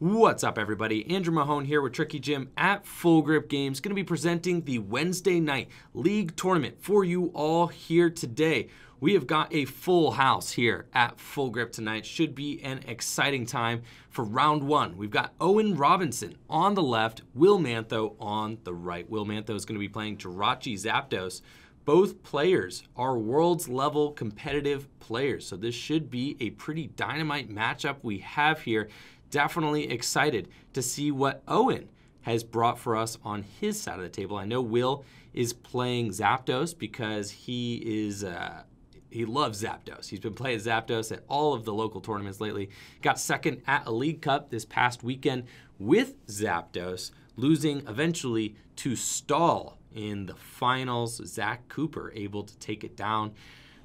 What's up, everybody? Andrew Mahone here with Tricky Gym at Full Grip Games. Going to be presenting the Wednesday night league tournament for you all here today. We have got a full house here at Full Grip tonight. Should be an exciting time for round one. We've got Owen Robinson on the left, Will Mantho on the right. Will Mantho is going to be playing Jirachi Zapdos. Both players are world's level competitive players, so this should be a pretty dynamite matchup we have here definitely excited to see what Owen has brought for us on his side of the table. I know Will is playing Zapdos because he is uh, he loves Zapdos. He's been playing Zapdos at all of the local tournaments lately. Got second at a League Cup this past weekend with Zapdos, losing eventually to Stall in the finals. Zach Cooper able to take it down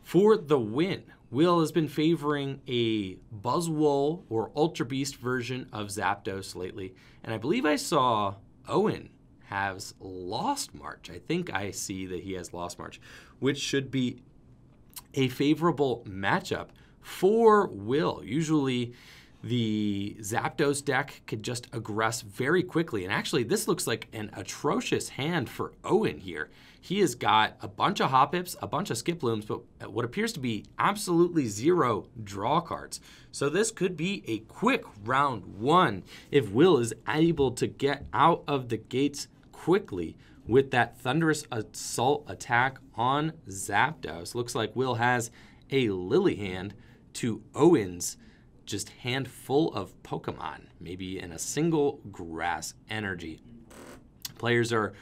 for the win. Will has been favoring a Buzzwole or Ultra Beast version of Zapdos lately, and I believe I saw Owen has Lost March. I think I see that he has Lost March, which should be a favorable matchup for Will. Usually, the Zapdos deck could just aggress very quickly. And actually, this looks like an atrocious hand for Owen here. He has got a bunch of Hoppips, a bunch of Skiplooms, but what appears to be absolutely zero draw cards. So this could be a quick round one if Will is able to get out of the gates quickly with that Thunderous Assault attack on Zapdos. Looks like Will has a Lillie hand to Owen's just handful of Pokemon, maybe in a single grass energy. Players are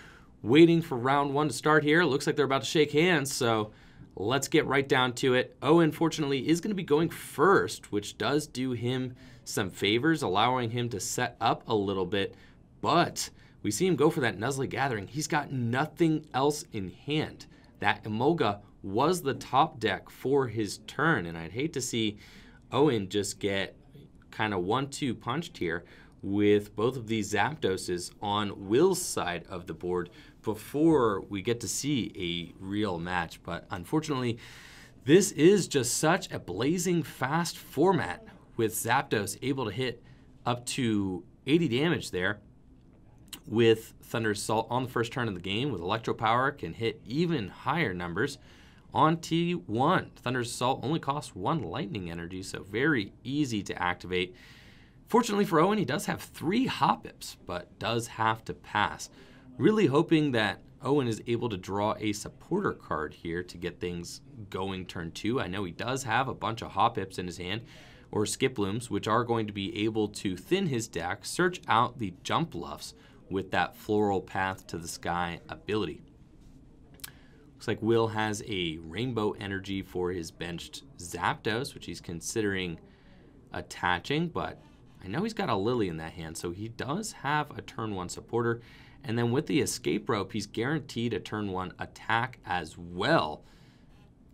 waiting for round one to start here. looks like they're about to shake hands, so let's get right down to it. Owen, fortunately, is going to be going first, which does do him some favors, allowing him to set up a little bit. But we see him go for that Nuzzly Gathering. He's got nothing else in hand. That Emolga was the top deck for his turn, and I'd hate to see Owen just get kind of one-two punched here with both of these Zapdoses on Will's side of the board before we get to see a real match. But unfortunately, this is just such a blazing fast format with Zapdos able to hit up to 80 damage there with Thunderous Assault on the first turn of the game with Electro Power can hit even higher numbers on T1. Thunderous Assault only costs one lightning energy, so very easy to activate. Fortunately for Owen, he does have three Hoppips, but does have to pass. Really hoping that Owen is able to draw a supporter card here to get things going turn two. I know he does have a bunch of Hoppips in his hand, or Skiplooms, which are going to be able to thin his deck, search out the Jumpluffs with that Floral Path to the Sky ability. Looks like Will has a rainbow energy for his benched Zapdos, which he's considering attaching, but I know he's got a Lillie in that hand, so he does have a turn one supporter. And then with the escape rope, he's guaranteed a turn one attack as well.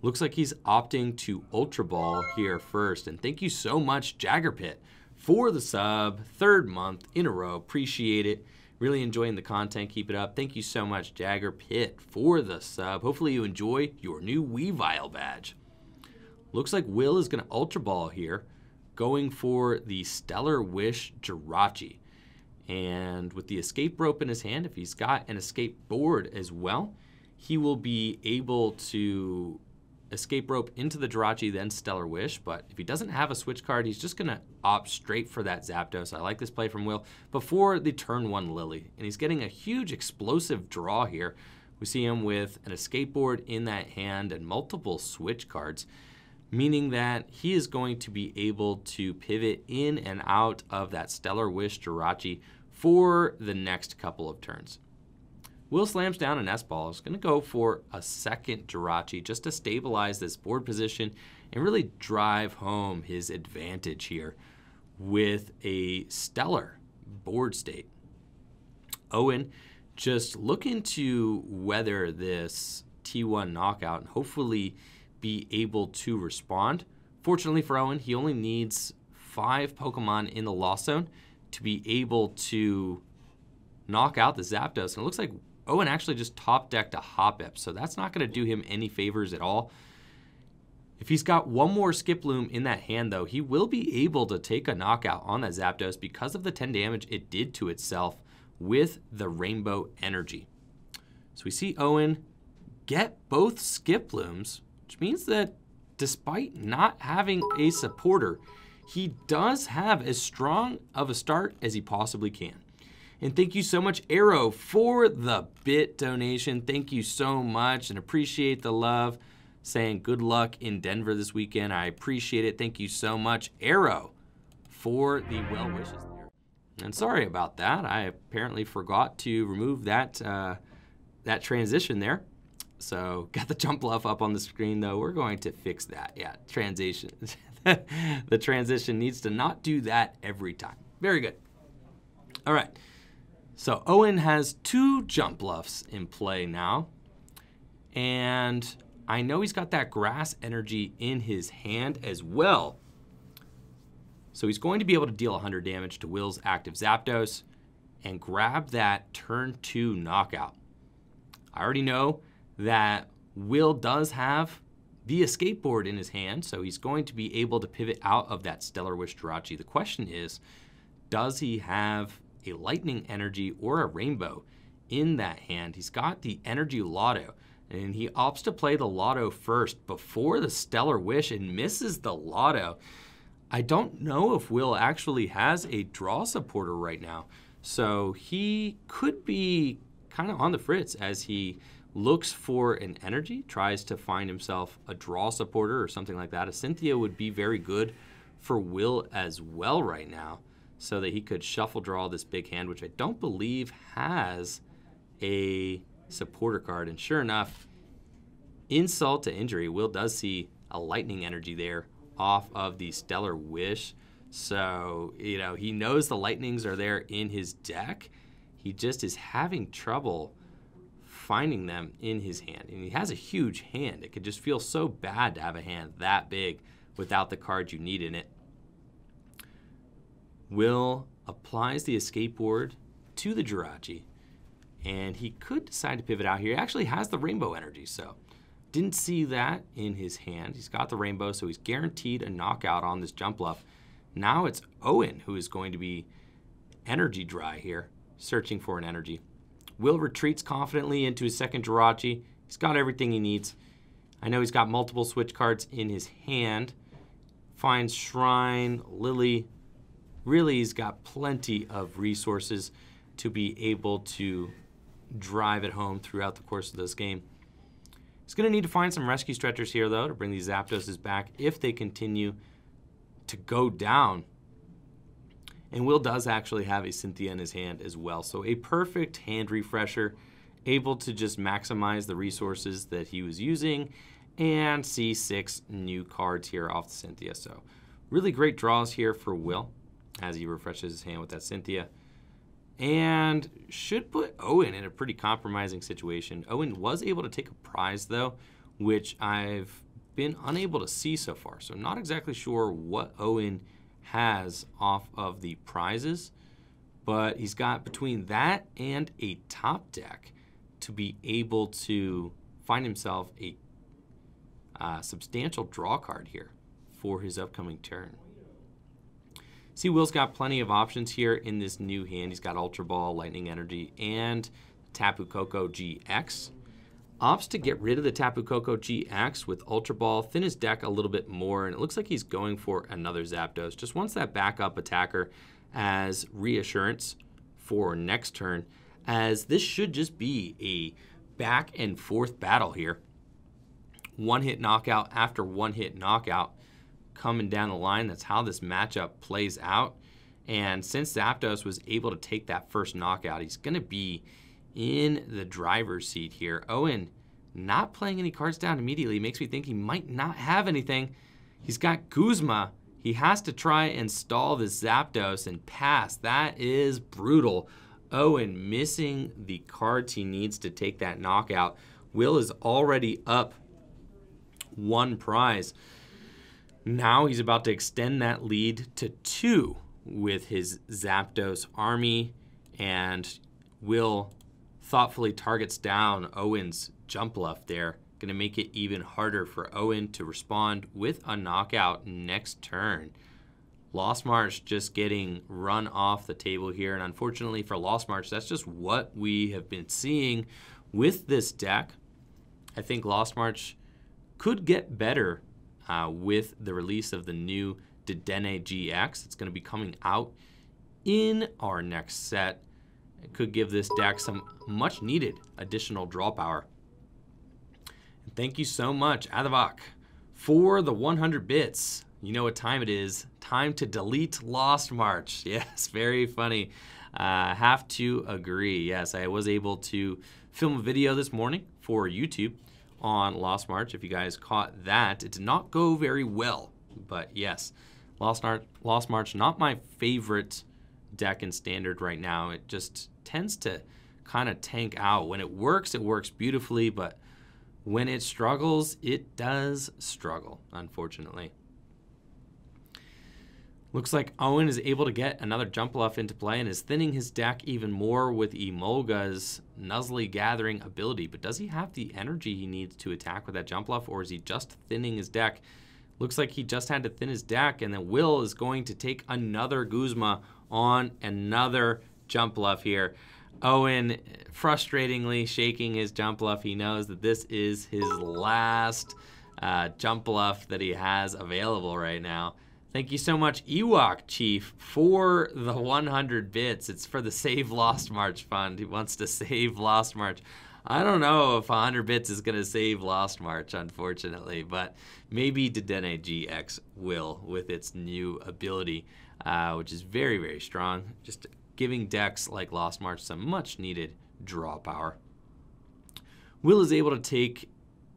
Looks like he's opting to Ultra Ball here first. And thank you so much, Jaggerpit, for the sub. Third month in a row. Appreciate it. Really enjoying the content. Keep it up. Thank you so much, Jagger Pit, for the sub. Hopefully you enjoy your new Weavile badge. Looks like Will is going to Ultra Ball here, going for the Stellar Wish Jirachi. And with the escape rope in his hand, if he's got an escape board as well, he will be able to Escape Rope into the Jirachi, then Stellar Wish. But if he doesn't have a switch card, he's just going to opt straight for that Zapdos. I like this play from Will before the turn one Lillie. And he's getting a huge explosive draw here. We see him with an Escape Board in that hand and multiple switch cards, meaning that he is going to be able to pivot in and out of that Stellar Wish Jirachi for the next couple of turns. Will slams down an S-ball. Is going to go for a second Jirachi just to stabilize this board position and really drive home his advantage here with a stellar board state. Owen just looking to weather this T1 knockout and hopefully be able to respond. Fortunately for Owen, he only needs five Pokemon in the Lost Zone to be able to knock out the Zapdos. And it looks like Owen actually just top decked a Hoppip, so that's not going to do him any favors at all. If he's got one more Skiploom in that hand, though, he will be able to take a knockout on that Zapdos because of the 10 damage it did to itself with the Rainbow Energy. So we see Owen get both Skiplooms, which means that despite not having a supporter, he does have as strong of a start as he possibly can. And thank you so much, Arrow, for the bit donation. Thank you so much and appreciate the love saying good luck in Denver this weekend. I appreciate it. Thank you so much, Arrow, for the well wishes there. And sorry about that. I apparently forgot to remove that uh, that transition there. So got the Jumpluff up on the screen though. We're going to fix that. Yeah, transition. the transition needs to not do that every time. Very good. All right. So Owen has two Jumpluffs in play now. And I know he's got that grass energy in his hand as well. So he's going to be able to deal 100 damage to Will's active Zapdos and grab that turn two knockout. I already know that Will does have the skateboard in his hand, so he's going to be able to pivot out of that Stellar Wish Jirachi. The question is, does he have a lightning energy or a rainbow in that hand? He's got the energy lotto and he opts to play the lotto first before the stellar wish and misses the lotto. I don't know if Will actually has a draw supporter right now. So he could be kind of on the fritz as he looks for an energy, tries to find himself a draw supporter or something like that. A Cynthia would be very good for Will as well right now so that he could shuffle draw this big hand, which I don't believe has a supporter card. And sure enough, insult to injury, Will does see a lightning energy there off of the Stellar Wish. So, you know, he knows the lightnings are there in his deck. He just is having trouble finding them in his hand. And he has a huge hand. It could just feel so bad to have a hand that big without the cards you need in it. Will applies the escape board to the Jirachi and he could decide to pivot out here. He actually has the rainbow energy, so didn't see that in his hand. He's got the rainbow, so he's guaranteed a knockout on this Jumpluff. Now it's Owen who is going to be energy dry here, searching for an energy. Will retreats confidently into his second Jirachi. He's got everything he needs. I know he's got multiple switch cards in his hand. Finds Shrine, Lillie. Really, he's got plenty of resources to be able to drive it home throughout the course of this game. He's going to need to find some rescue stretchers here, though, to bring these Zapdoses back if they continue to go down. And Will does actually have a Cynthia in his hand as well. So a perfect hand refresher, able to just maximize the resources that he was using and see six new cards here off the Cynthia. So really great draws here for Will as he refreshes his hand with that Cynthia and should put Owen in a pretty compromising situation. Owen was able to take a prize, though, which I've been unable to see so far. So, not exactly sure what Owen has off of the prizes, but he's got between that and a top deck to be able to find himself a uh, substantial draw card here for his upcoming turn. See, Will's got plenty of options here in this new hand. He's got Ultra Ball, Lightning Energy, and Tapu Koko GX. Opts to get rid of the Tapu Koko GX with Ultra Ball, thin his deck a little bit more, and it looks like he's going for another Zapdos. Just wants that backup attacker as reassurance for next turn, as this should just be a back and forth battle here. One hit knockout after one hit knockout coming down the line. That's how this matchup plays out. And since Zapdos was able to take that first knockout, he's going to be in the driver's seat here. Owen not playing any cards down immediately makes me think he might not have anything. He's got Guzma. He has to try and stall this Zapdos and pass. That is brutal. Owen missing the cards he needs to take that knockout. Will is already up one prize. Now he's about to extend that lead to two with his Zapdos army and will thoughtfully targets down Owen's Jumpluff there Going to make it even harder for Owen to respond with a knockout next turn. Lost March just getting run off the table here. And unfortunately for Lost March, that's just what we have been seeing with this deck. I think Lost March could get better uh, with the release of the new Dedenne GX. It's going to be coming out in our next set. It could give this deck some much needed additional draw power. And thank you so much, Adavak, for the 100 bits. You know what time it is. Time to delete Lost March. Yes, very funny. Uh, have to agree. Yes, I was able to film a video this morning for YouTube on Lost March. If you guys caught that, it did not go very well. But yes, Lost, Lost March, not my favorite deck in standard right now. It just tends to kind of tank out. When it works, it works beautifully, but when it struggles, it does struggle, unfortunately. Looks like Owen is able to get another Jumpluff into play and is thinning his deck even more with Emolga's Nuzzly Gathering ability. But does he have the energy he needs to attack with that Jumpluff, or is he just thinning his deck? Looks like he just had to thin his deck, and then Will is going to take another Guzma on another Jumpluff here. Owen frustratingly shaking his Jumpluff. He knows that this is his last uh, Jumpluff that he has available right now. Thank you so much, Ewok Chief, for the 100 bits. It's for the Save Lost March Fund. He wants to save Lost March. I don't know if 100 bits is going to save Lost March, unfortunately, but maybe Dedenne GX will with its new ability, uh, which is very, very strong. Just giving decks like Lost March some much needed draw power. Will is able to take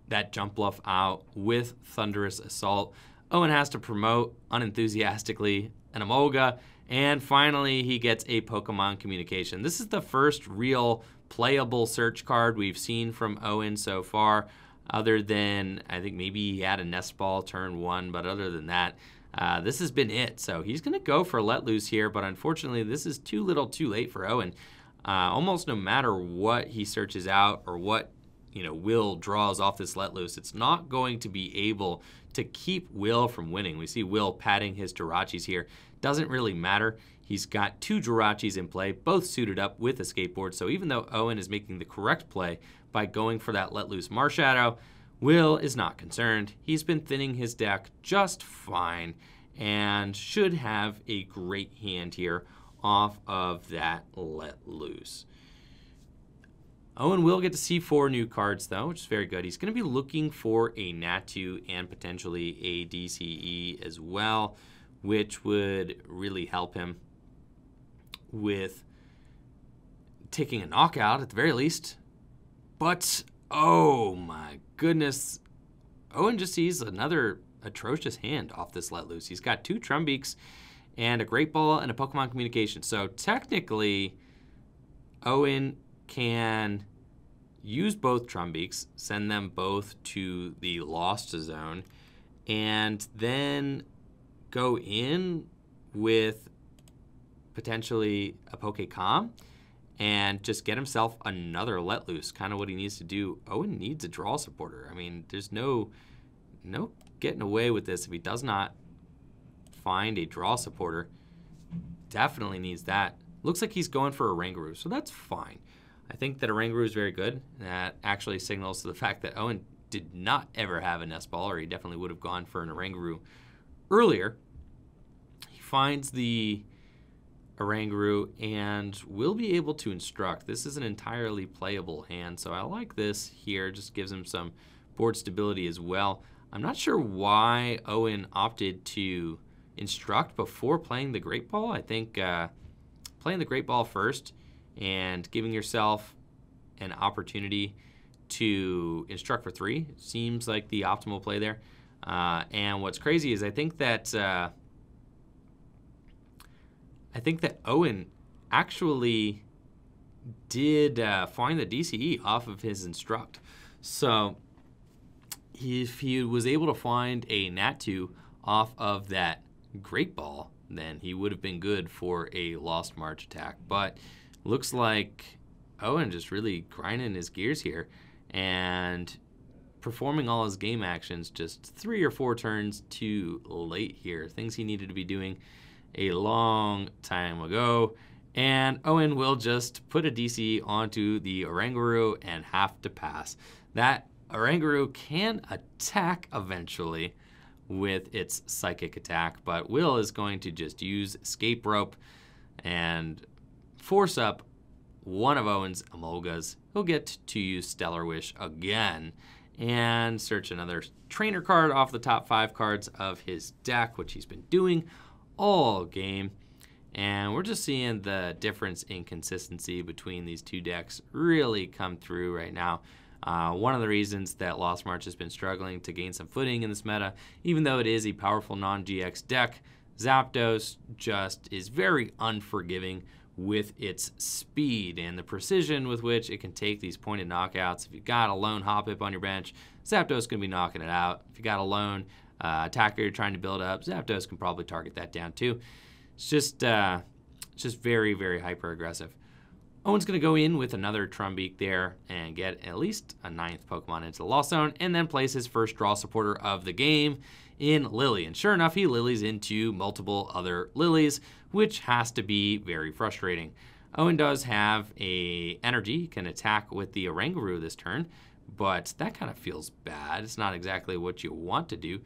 that Jumpluff out with Thunderous Assault. Owen has to promote unenthusiastically an Emolga, and finally he gets a Pokemon Communication. This is the first real playable search card we've seen from Owen so far, other than I think maybe he had a Nest Ball turn one, but other than that, uh, this has been it. So he's going to go for Let Loose here, but unfortunately, this is too little too late for Owen. Uh, almost no matter what he searches out or what you know Will draws off this let loose, it's not going to be able to keep Will from winning. We see Will patting his Jirachis here. Doesn't really matter. He's got two Jirachis in play, both suited up with a skateboard. So even though Owen is making the correct play by going for that let loose Marshadow, Will is not concerned. He's been thinning his deck just fine and should have a great hand here off of that let loose. Owen will get to see four new cards, though, which is very good. He's going to be looking for a Natu and potentially a DCE as well, which would really help him with taking a knockout at the very least. But, oh my goodness, Owen just sees another atrocious hand off this let loose. He's got two Trumbeaks and a Great Ball and a Pokemon Communication. So technically, Owen can use both Trumbeaks, send them both to the Lost Zone, and then go in with potentially a Pokecom and just get himself another let loose. Kind of what he needs to do. Owen needs a draw supporter. I mean, there's no no getting away with this if he does not find a draw supporter. Definitely needs that. Looks like he's going for a Oranguru, so that's fine. I think that Oranguru is very good. That actually signals to the fact that Owen did not ever have a nest ball, or he definitely would have gone for an Oranguru earlier. He finds the Oranguru and will be able to instruct. This is an entirely playable hand, so I like this here. Just gives him some board stability as well. I'm not sure why Owen opted to instruct before playing the Great Ball. I think uh, playing the Great Ball first and giving yourself an opportunity to instruct for three seems like the optimal play there. Uh, and what's crazy is I think that uh, I think that Owen actually did uh, find the DCE off of his instruct. So if he was able to find a Natu off of that Great Ball, then he would have been good for a Lost March attack. But looks like Owen just really grinding his gears here. And performing all his game actions just three or four turns too late here. Things he needed to be doing a long time ago. And Owen will just put a DC onto the Oranguru and have to pass. That Oranguru can attack eventually with its psychic attack, but Will is going to just use escape rope and force up one of Owen's Emolgas. He'll get to use Stellar Wish again and search another trainer card off the top five cards of his deck, which he's been doing all game. And we're just seeing the difference in consistency between these two decks really come through right now. Uh, one of the reasons that Lost March has been struggling to gain some footing in this meta, even though it is a powerful non GX deck, Zapdos just is very unforgiving with its speed and the precision with which it can take these pointed knockouts. If you've got a lone Hoppip on your bench, Zapdos going to be knocking it out. If you got a lone uh, attacker you're trying to build up, Zapdos can probably target that down too. It's just, uh, it's just very, very hyper aggressive. Owen's going to go in with another Trumbeak there and get at least a ninth Pokemon into the Lost Zone and then place his first draw supporter of the game in Lillie. And sure enough, he lilies into multiple other lilies, which has to be very frustrating. Owen does have a energy, can attack with the Oranguru this turn, but that kind of feels bad. It's not exactly what you want to do.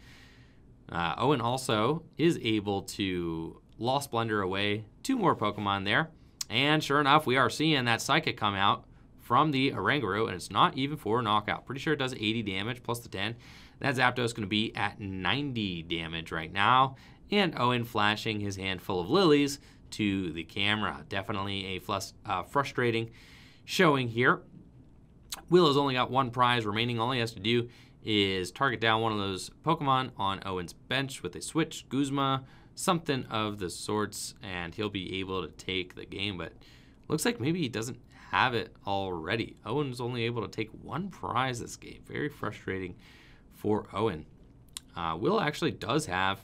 Uh, Owen also is able to Lost Blender away two more Pokemon there. And sure enough, we are seeing that Psychic come out from the Oranguru, and it's not even for a knockout. Pretty sure it does 80 damage plus the 10. That Zapdos going to be at 90 damage right now. And Owen flashing his handful of lilies to the camera. Definitely a uh, frustrating showing here. Will has only got one prize remaining. All he has to do is target down one of those Pokemon on Owen's bench with a switch, Guzma, something of the sorts, and he'll be able to take the game. But looks like maybe he doesn't have it already. Owen's only able to take one prize this game. Very frustrating for Owen. Uh, Will actually does have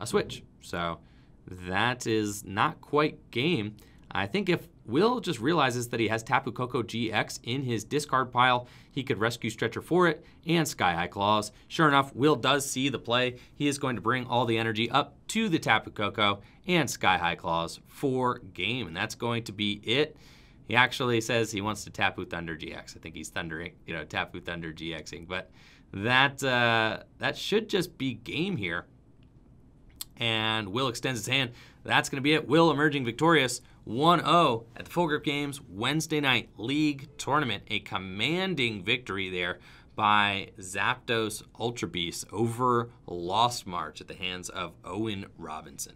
a switch, so that is not quite game. I think if Will just realizes that he has Tapu Koko GX in his discard pile. He could rescue Stretcher for it and Sky High Claws. Sure enough, Will does see the play. He is going to bring all the energy up to the Tapu Koko and Sky High Claws for game, and that's going to be it. He actually says he wants to Tapu Thunder GX. I think he's thundering, you know, Tapu Thunder GXing, but that uh, that should just be game here. And Will extends his hand. That's going to be it. Will emerging victorious 1 0 at the Full Grip Games Wednesday night league tournament. A commanding victory there by Zapdos Ultra Beast over Lost March at the hands of Owen Robinson.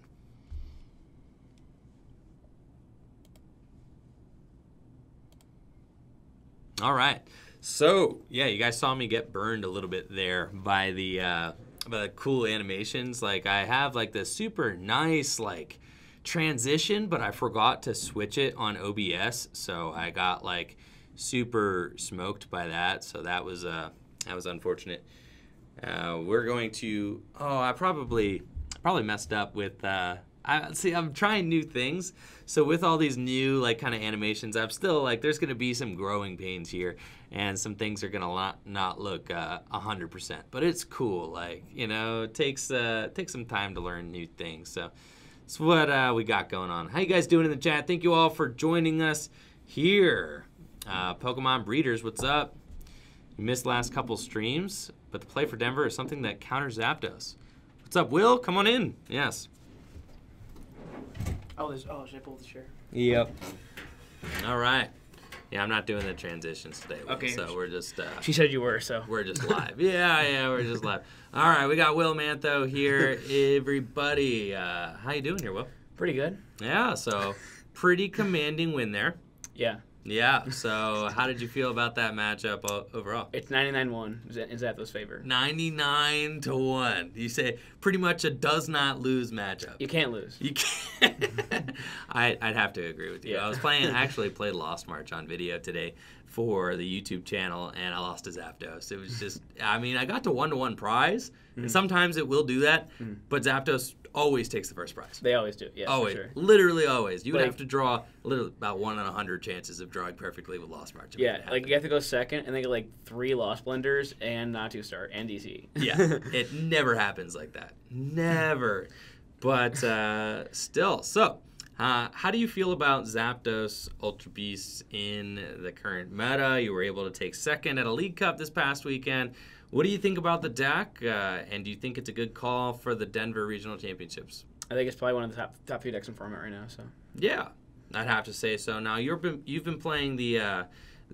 All right. So, yeah, you guys saw me get burned a little bit there by the uh, by the cool animations. Like I have like this super nice like transition, but I forgot to switch it on OBS, so I got like super smoked by that. So that was uh that was unfortunate. Uh, we're going to oh I probably probably messed up with uh I see I'm trying new things. So with all these new like kind of animations, I'm still like there's going to be some growing pains here and some things are going to not, not look uh, 100%. But it's cool like, you know, it takes uh takes some time to learn new things. So that's what uh, we got going on. How you guys doing in the chat? Thank you all for joining us here. Uh, Pokemon Breeders, what's up? You missed last couple streams, but the play for Denver is something that counters Zapdos. What's up, Will? Come on in. Yes. Oh, there's. Oh, should I pull the chair? Yep. All right. Yeah, I'm not doing the transitions today. Will, Okay. So we're just uh, She said you were, so. we're just live. yeah, yeah, we're just live. All right, we got Will Mantho here, everybody. Uh, how you doing here, Will? Pretty good. Yeah, so pretty commanding win there. Yeah. Yeah. So how did you feel about that matchup overall? It's 99 1 is in Zapdos' favor. 99 to 1. You say pretty much a does not lose matchup. You can't lose. You can't. I, I'd have to agree with you. Yeah. I was playing, I actually played Lost March on video today for the YouTube channel, and I lost to Zapdos. It was just, I mean, I got to one to one prize, And sometimes it will do that, but Zapdos always takes the first prize. They always do. Yeah, always, for sure. literally always. You would Like- have to draw literally about one in a hundred chances of drawing perfectly with Lost March. Yeah, it like you have to go second, and they get like three Lost Blenders and not two star and DC. yeah, it never happens like that. Never. But uh, still, so uh, how do you feel about Zapdos Ultra Beasts in the current meta? You were able to take second at a League Cup this past weekend. What do you think about the deck? Uh, and do you think it's a good call for the Denver Regional Championships? I think it's probably one of the top top few decks in format right now. So Yeah, I'd have to say so. Now you've been you've been playing the uh,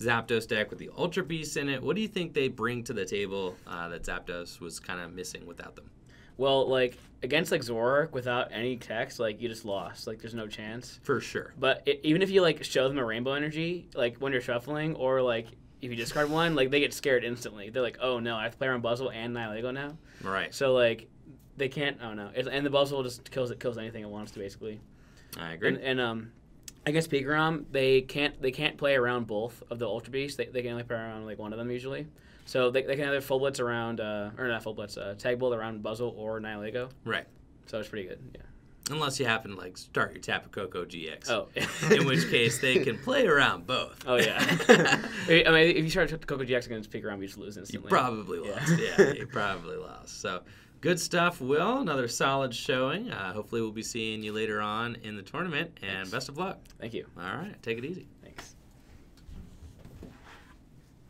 Zapdos deck with the Ultra Beast in it. What do you think they bring to the table uh, that Zapdos was kind of missing without them? well, like against like Zoroark without any text, like you just lost. Like there's no chance. For sure. But it, even if you like show them a rainbow energy, like when you're shuffling, or like if you discard one, like they get scared instantly. They're like, oh no, I have to play around Buzzwole and Nihilego now. Right. So like they can't. Oh no, It's- and the Buzzwole just kills it kills anything it wants to basically. I agree. And, and um, I guess Pikarom they can't they can't play around both of the Ultra Beasts. They, they can only play around like one of them usually. So they, they can either full blitz around uh, or not full blitz uh, tag bolt around Buzzwole or Nihilego. right. So it's pretty good. Yeah. Unless you happen to like start your Tapu Koko GX. Oh. In which case they can play around both. Oh yeah. I mean, if you start Koko GX against Pikarom, you just lose instantly. You probably Yeah. lost. Yeah, you probably lost. So good stuff, Will. Another solid showing. Uh, hopefully, we'll be seeing you later on in the tournament. And Thanks. best of luck. Thank you. All right, take it easy. Thanks.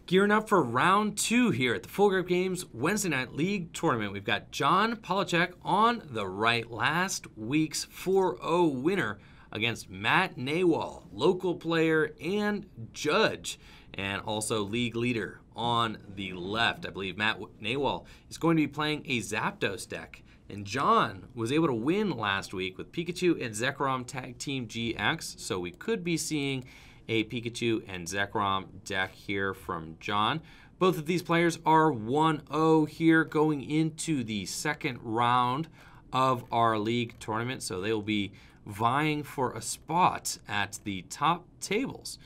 Gearing up for round two here at the Full Grip Games Wednesday Night League Tournament. We've got John Polachek on the right, last week's 4 0 winner against Matt Nawal, local player and judge, and also league leader on the left. I believe Matt Nawal is going to be playing a Zapdos deck. And John was able to win last week with Pikachu and Zekrom Tag Team GX, so we could be seeing a Pikachu and Zekrom deck here from John. Both of these players are 1 0 here going into the second round of our league tournament, so they will be vying for a spot at the top tables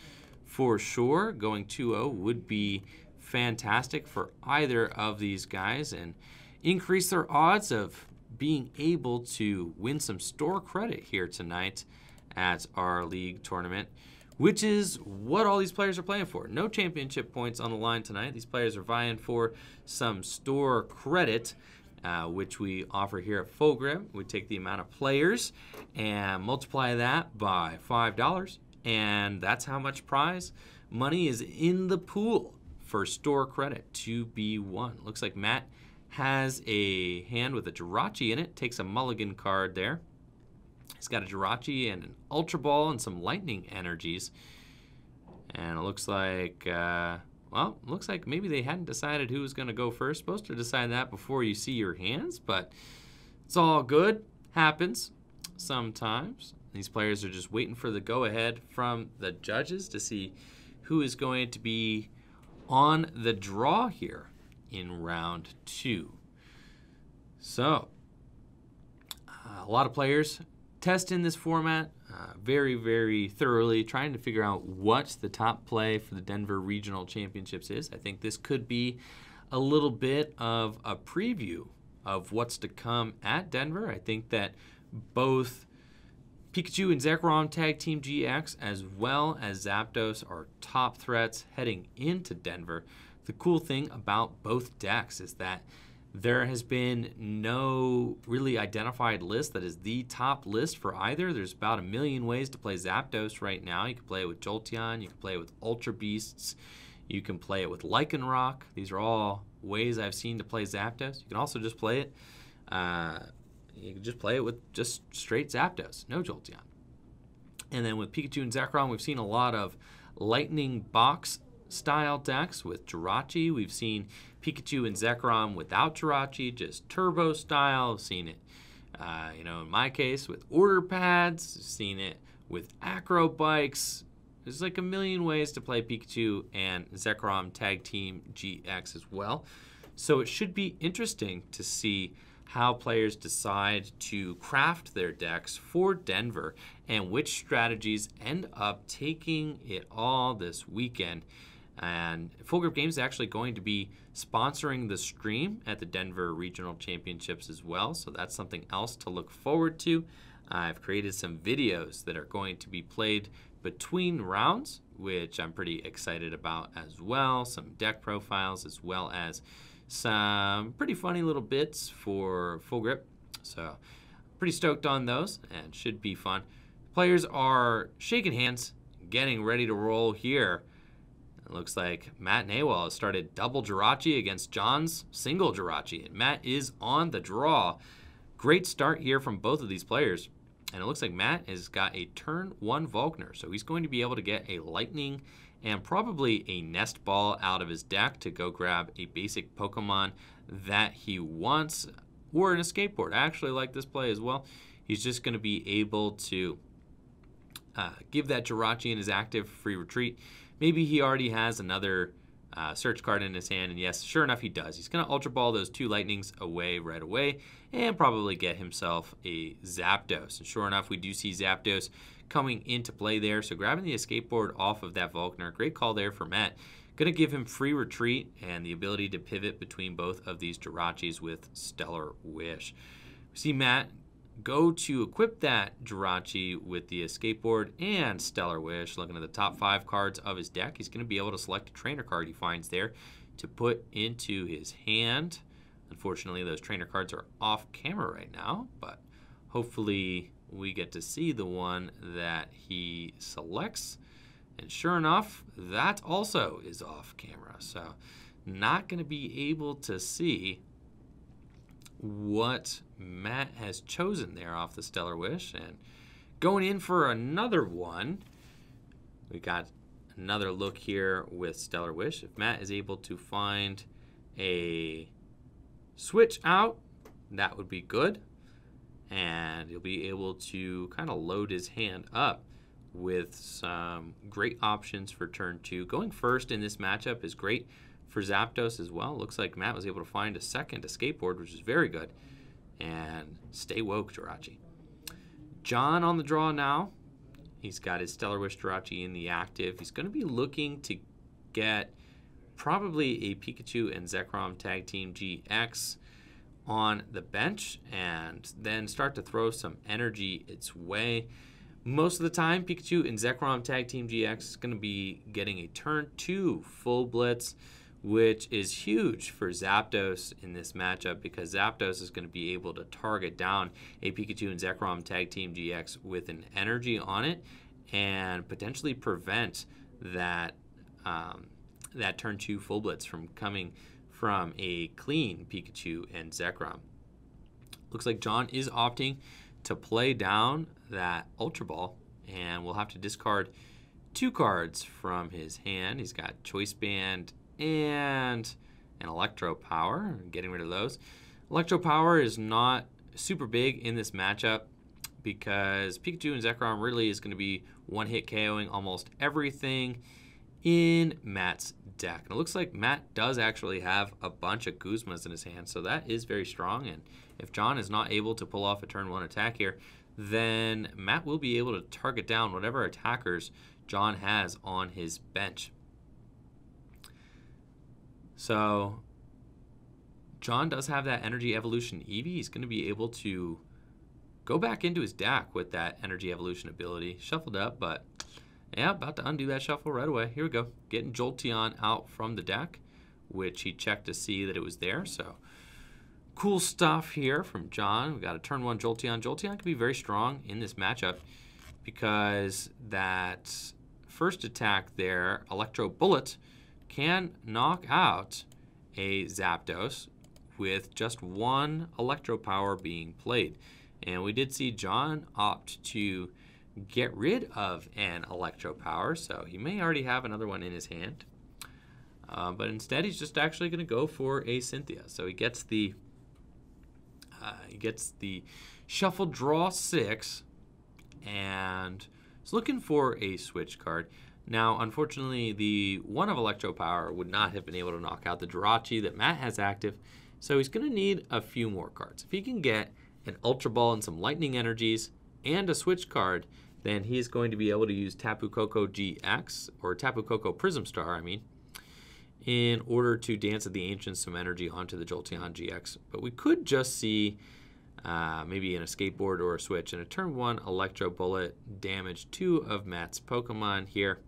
for sure. Going 2 0 would be fantastic for either of these guys and increase their odds of being able to win some store credit here tonight at our league tournament, which is what all these players are playing for. No championship points on the line tonight. These players are vying for some store credit. Uh, which we offer here at Full We take the amount of players and multiply that by $5, and that's how much prize money is in the pool for store credit to be won. Looks like Matt has a hand with a Jirachi in it, takes a mulligan card there. He's got a Jirachi and an Ultra Ball and some Lightning Energies. And it looks like, uh, well, looks like maybe they hadn't decided who was going to go first. Supposed to decide that before you see your hands, but it's all good. Happens sometimes. These players are just waiting for the go ahead from the judges to see who is going to be on the draw here in round two. So, a lot of players testing this format uh, very, very thoroughly, trying to figure out what the top play for the Denver Regional Championships is. I think this could be a little bit of a preview of what's to come at Denver. I think that both Pikachu and Zekrom Tag Team GX, as well as Zapdos, are top threats heading into Denver. The cool thing about both decks is that there has been no really identified list that is the top list for either. There's about a million ways to play Zapdos right now. You can play it with Jolteon, you can play it with Ultra Beasts, you can play it with Lycanroc. These are all ways I've seen to play Zapdos. You can also just play it. Uh, you can just play it with just straight Zapdos, no Jolteon. And then with Pikachu and Zekrom, we've seen a lot of Lightning Box style decks with Jirachi. We've seen Pikachu and Zekrom without Jirachi, just Turbo style. We've seen it, uh, you know, in my case with Order Pads. We've seen it with Acro Bikes. There's like a million ways to play Pikachu and Zekrom Tag Team GX as well. So it should be interesting to see how players decide to craft their decks for Denver and which strategies end up taking it all this weekend. And Full Grip Games is actually going to be sponsoring the stream at the Denver Regional Championships as well. So that's something else to look forward to. I've created some videos that are going to be played between rounds, which I'm pretty excited about as well. Some deck profiles, as well as some pretty funny little bits for Full Grip. So, pretty stoked on those and should be fun. Players are shaking hands, getting ready to roll here. It looks like Matt Nawal has started double Jirachi against John's single Jirachi. And Matt is on the draw. Great start here from both of these players. And it looks like Matt has got a turn one Volkner. So he's going to be able to get a Lightning and probably a Nest Ball out of his deck to go grab a basic Pokemon that he wants or in a skateboard. I actually like this play as well. He's just going to be able to uh, give that Jirachi in his active free retreat. Maybe he already has another uh, search card in his hand, and yes, sure enough, he does. He's going to Ultra Ball those two Lightnings away right away and probably get himself a Zapdos. And sure enough, we do see Zapdos coming into play there. So grabbing the escape board off of that Volkner, great call there for Matt. Going to give him free retreat and the ability to pivot between both of these Jirachis with Stellar Wish. We see Matt go to equip that Jirachi with the escape board and Stellar Wish. Looking at the top five cards of his deck, he's going to be able to select a trainer card he finds there to put into his hand. Unfortunately, those trainer cards are off camera right now, but hopefully we get to see the one that he selects. And sure enough, that also is off camera. So not going to be able to see what Matt has chosen there off the Stellar Wish. And going in for another one, we got another look here with Stellar Wish. If Matt is able to find a switch out, that would be good. And he'll be able to kind of load his hand up with some great options for turn two. Going first in this matchup is great for Zapdos as well. Looks like Matt was able to find a second a skateboard, which is very good. And stay woke, Jirachi. John on the draw now. He's got his Stellar Wish Jirachi in the active. He's going to be looking to get probably a Pikachu and Zekrom Tag Team GX on the bench and then start to throw some energy its way. Most of the time, Pikachu and Zekrom Tag Team GX is going to be getting a turn two full blitz, which is huge for Zapdos in this matchup because Zapdos is going to be able to target down a Pikachu and Zekrom Tag Team GX with an energy on it and potentially prevent that um, that turn two full blitz from coming from a clean Pikachu and Zekrom. Looks like John is opting to play down that Ultra Ball, and we'll have to discard two cards from his hand. He's got Choice Band and an Electro Power, getting rid of those. Electro Power is not super big in this matchup because Pikachu and Zekrom really is going to be one hit KOing almost everything in Matt's deck. And it looks like Matt does actually have a bunch of Guzmas in his hand, so that is very strong. And if John is not able to pull off a turn one attack here, then Matt will be able to target down whatever attackers John has on his bench. So John does have that Energy Evolution Eevee. He's going to be able to go back into his deck with that Energy Evolution ability. Shuffled up, but yeah, about to undo that shuffle right away. Here we go. Getting Jolteon out from the deck, which he checked to see that it was there. So cool stuff here from John. We got a turn one Jolteon. Jolteon can be very strong in this matchup because that first attack there, Electro Bullet, can knock out a Zapdos with just one Electro Power being played. And we did see John opt to get rid of an electro power, so he may already have another one in his hand. Uh, but instead, he's just actually going to go for a Cynthia. So he gets the uh, he gets the shuffle draw six, and is looking for a switch card. Now, unfortunately, the one of Electro Power would not have been able to knock out the Jirachi that Matt has active, so he's going to need a few more cards. If he can get an Ultra Ball and some Lightning Energies and a switch card, then he's going to be able to use Tapu Koko GX, or Tapu Koko Prism Star, I mean, in order to dance at the Ancients some energy onto the Jolteon GX. But we could just see uh, maybe in a skateboard or a switch. And a turn one Electro Bullet damage two of Matt's Pokemon here.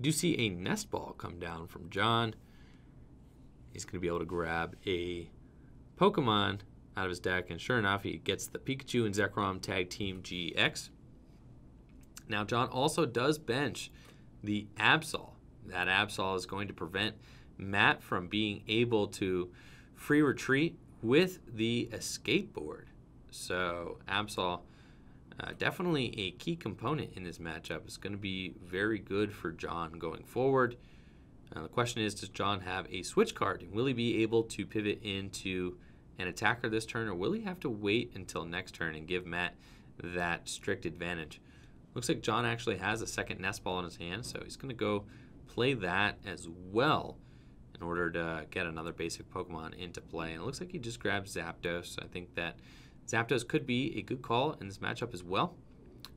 Do see a Nest Ball come down from John. He's going to be able to grab a Pokemon out of his deck, and sure enough, he gets the Pikachu and Zekrom Tag Team GX. Now, John also does bench the Absol. That Absol is going to prevent Matt from being able to free retreat with the escape board. So, Absol, uh, definitely a key component in this matchup. It's going to be very good for John going forward. Uh, the question is, does John have a switch card? And will he be able to pivot into an attacker this turn, or will he have to wait until next turn and give Matt that strict advantage? Looks like John actually has a second nest ball in his hand, so he's going to go play that as well in order to get another basic Pokemon into play. And it looks like he just grabs Zapdos. I think that Zapdos could be a good call in this matchup as well.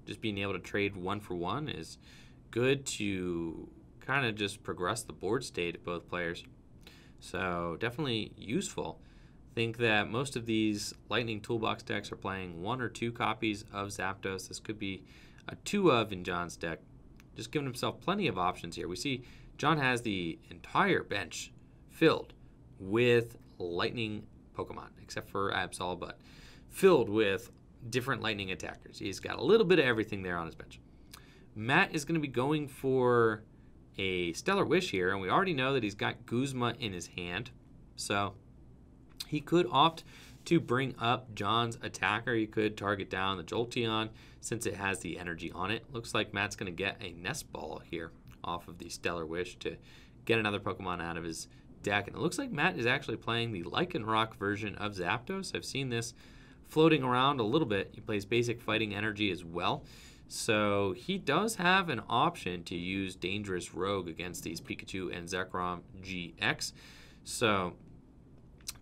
Just being able to trade one for one is good to kind of just progress the board state of both players. So definitely useful think that most of these Lightning Toolbox decks are playing one or two copies of Zapdos. This could be a two of in John's deck. Just giving himself plenty of options here. We see John has the entire bench filled with Lightning Pokemon, except for Absol, but filled with different Lightning attackers. He's got a little bit of everything there on his bench. Matt is going to be going for a Stellar Wish here, and we already know that he's got Guzma in his hand. So he could opt to bring up John's attacker. He could target down the Jolteon since it has the energy on it. Looks like Matt's going to get a Nest Ball here off of the Stellar Wish to get another Pokemon out of his deck. And it looks like Matt is actually playing the Lycanroc version of Zapdos. I've seen this floating around a little bit. He plays basic fighting energy as well. So he does have an option to use Dangerous Rogue against these Pikachu and Zekrom GX. So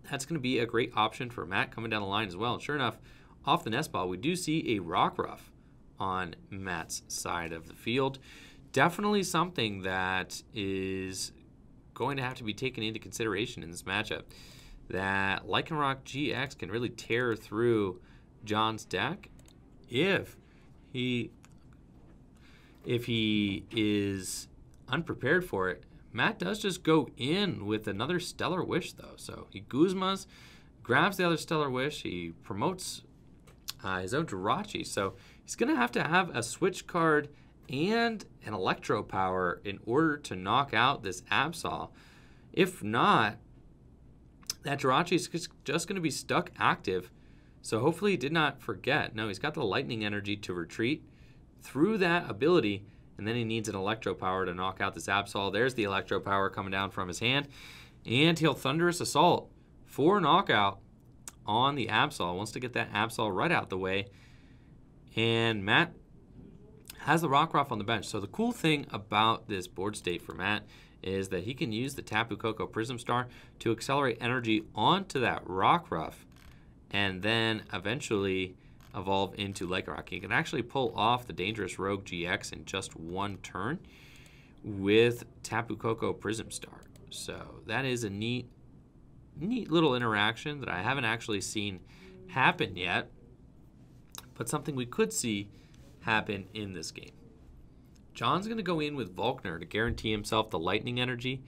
that's going to be a great option for Matt coming down the line as well. And sure enough, off the nest ball, we do see a Rockruff on Matt's side of the field. Definitely something that is going to have to be taken into consideration in this matchup. That Lycanroc GX can really tear through John's deck if he if he is unprepared for it Matt does just go in with another Stellar Wish, though. So he Guzmas, grabs the other Stellar Wish. He promotes uh, his own Jirachi. So he's going to have to have a switch card and an Electro Power in order to knock out this Absol. If not, that Jirachi is just going to be stuck active. So hopefully he did not forget. No, he's got the Lightning Energy to retreat. Through that ability, and then he needs an electro power to knock out this Absol. There's the electro power coming down from his hand. And he'll Thunderous Assault for a knockout on the Absol. Wants to get that Absol right out the way. And Matt has the Rockruff on the bench. So the cool thing about this board state for Matt is that he can use the Tapu Koko Prism Star to accelerate energy onto that Rockruff and then eventually evolve into Lycanroc. You can actually pull off the Dangerous Rogue GX in just one turn with Tapu Koko Prism Star. So that is a neat, neat little interaction that I haven't actually seen happen yet, but something we could see happen in this game. John's going to go in with Volkner to guarantee himself the lightning energy,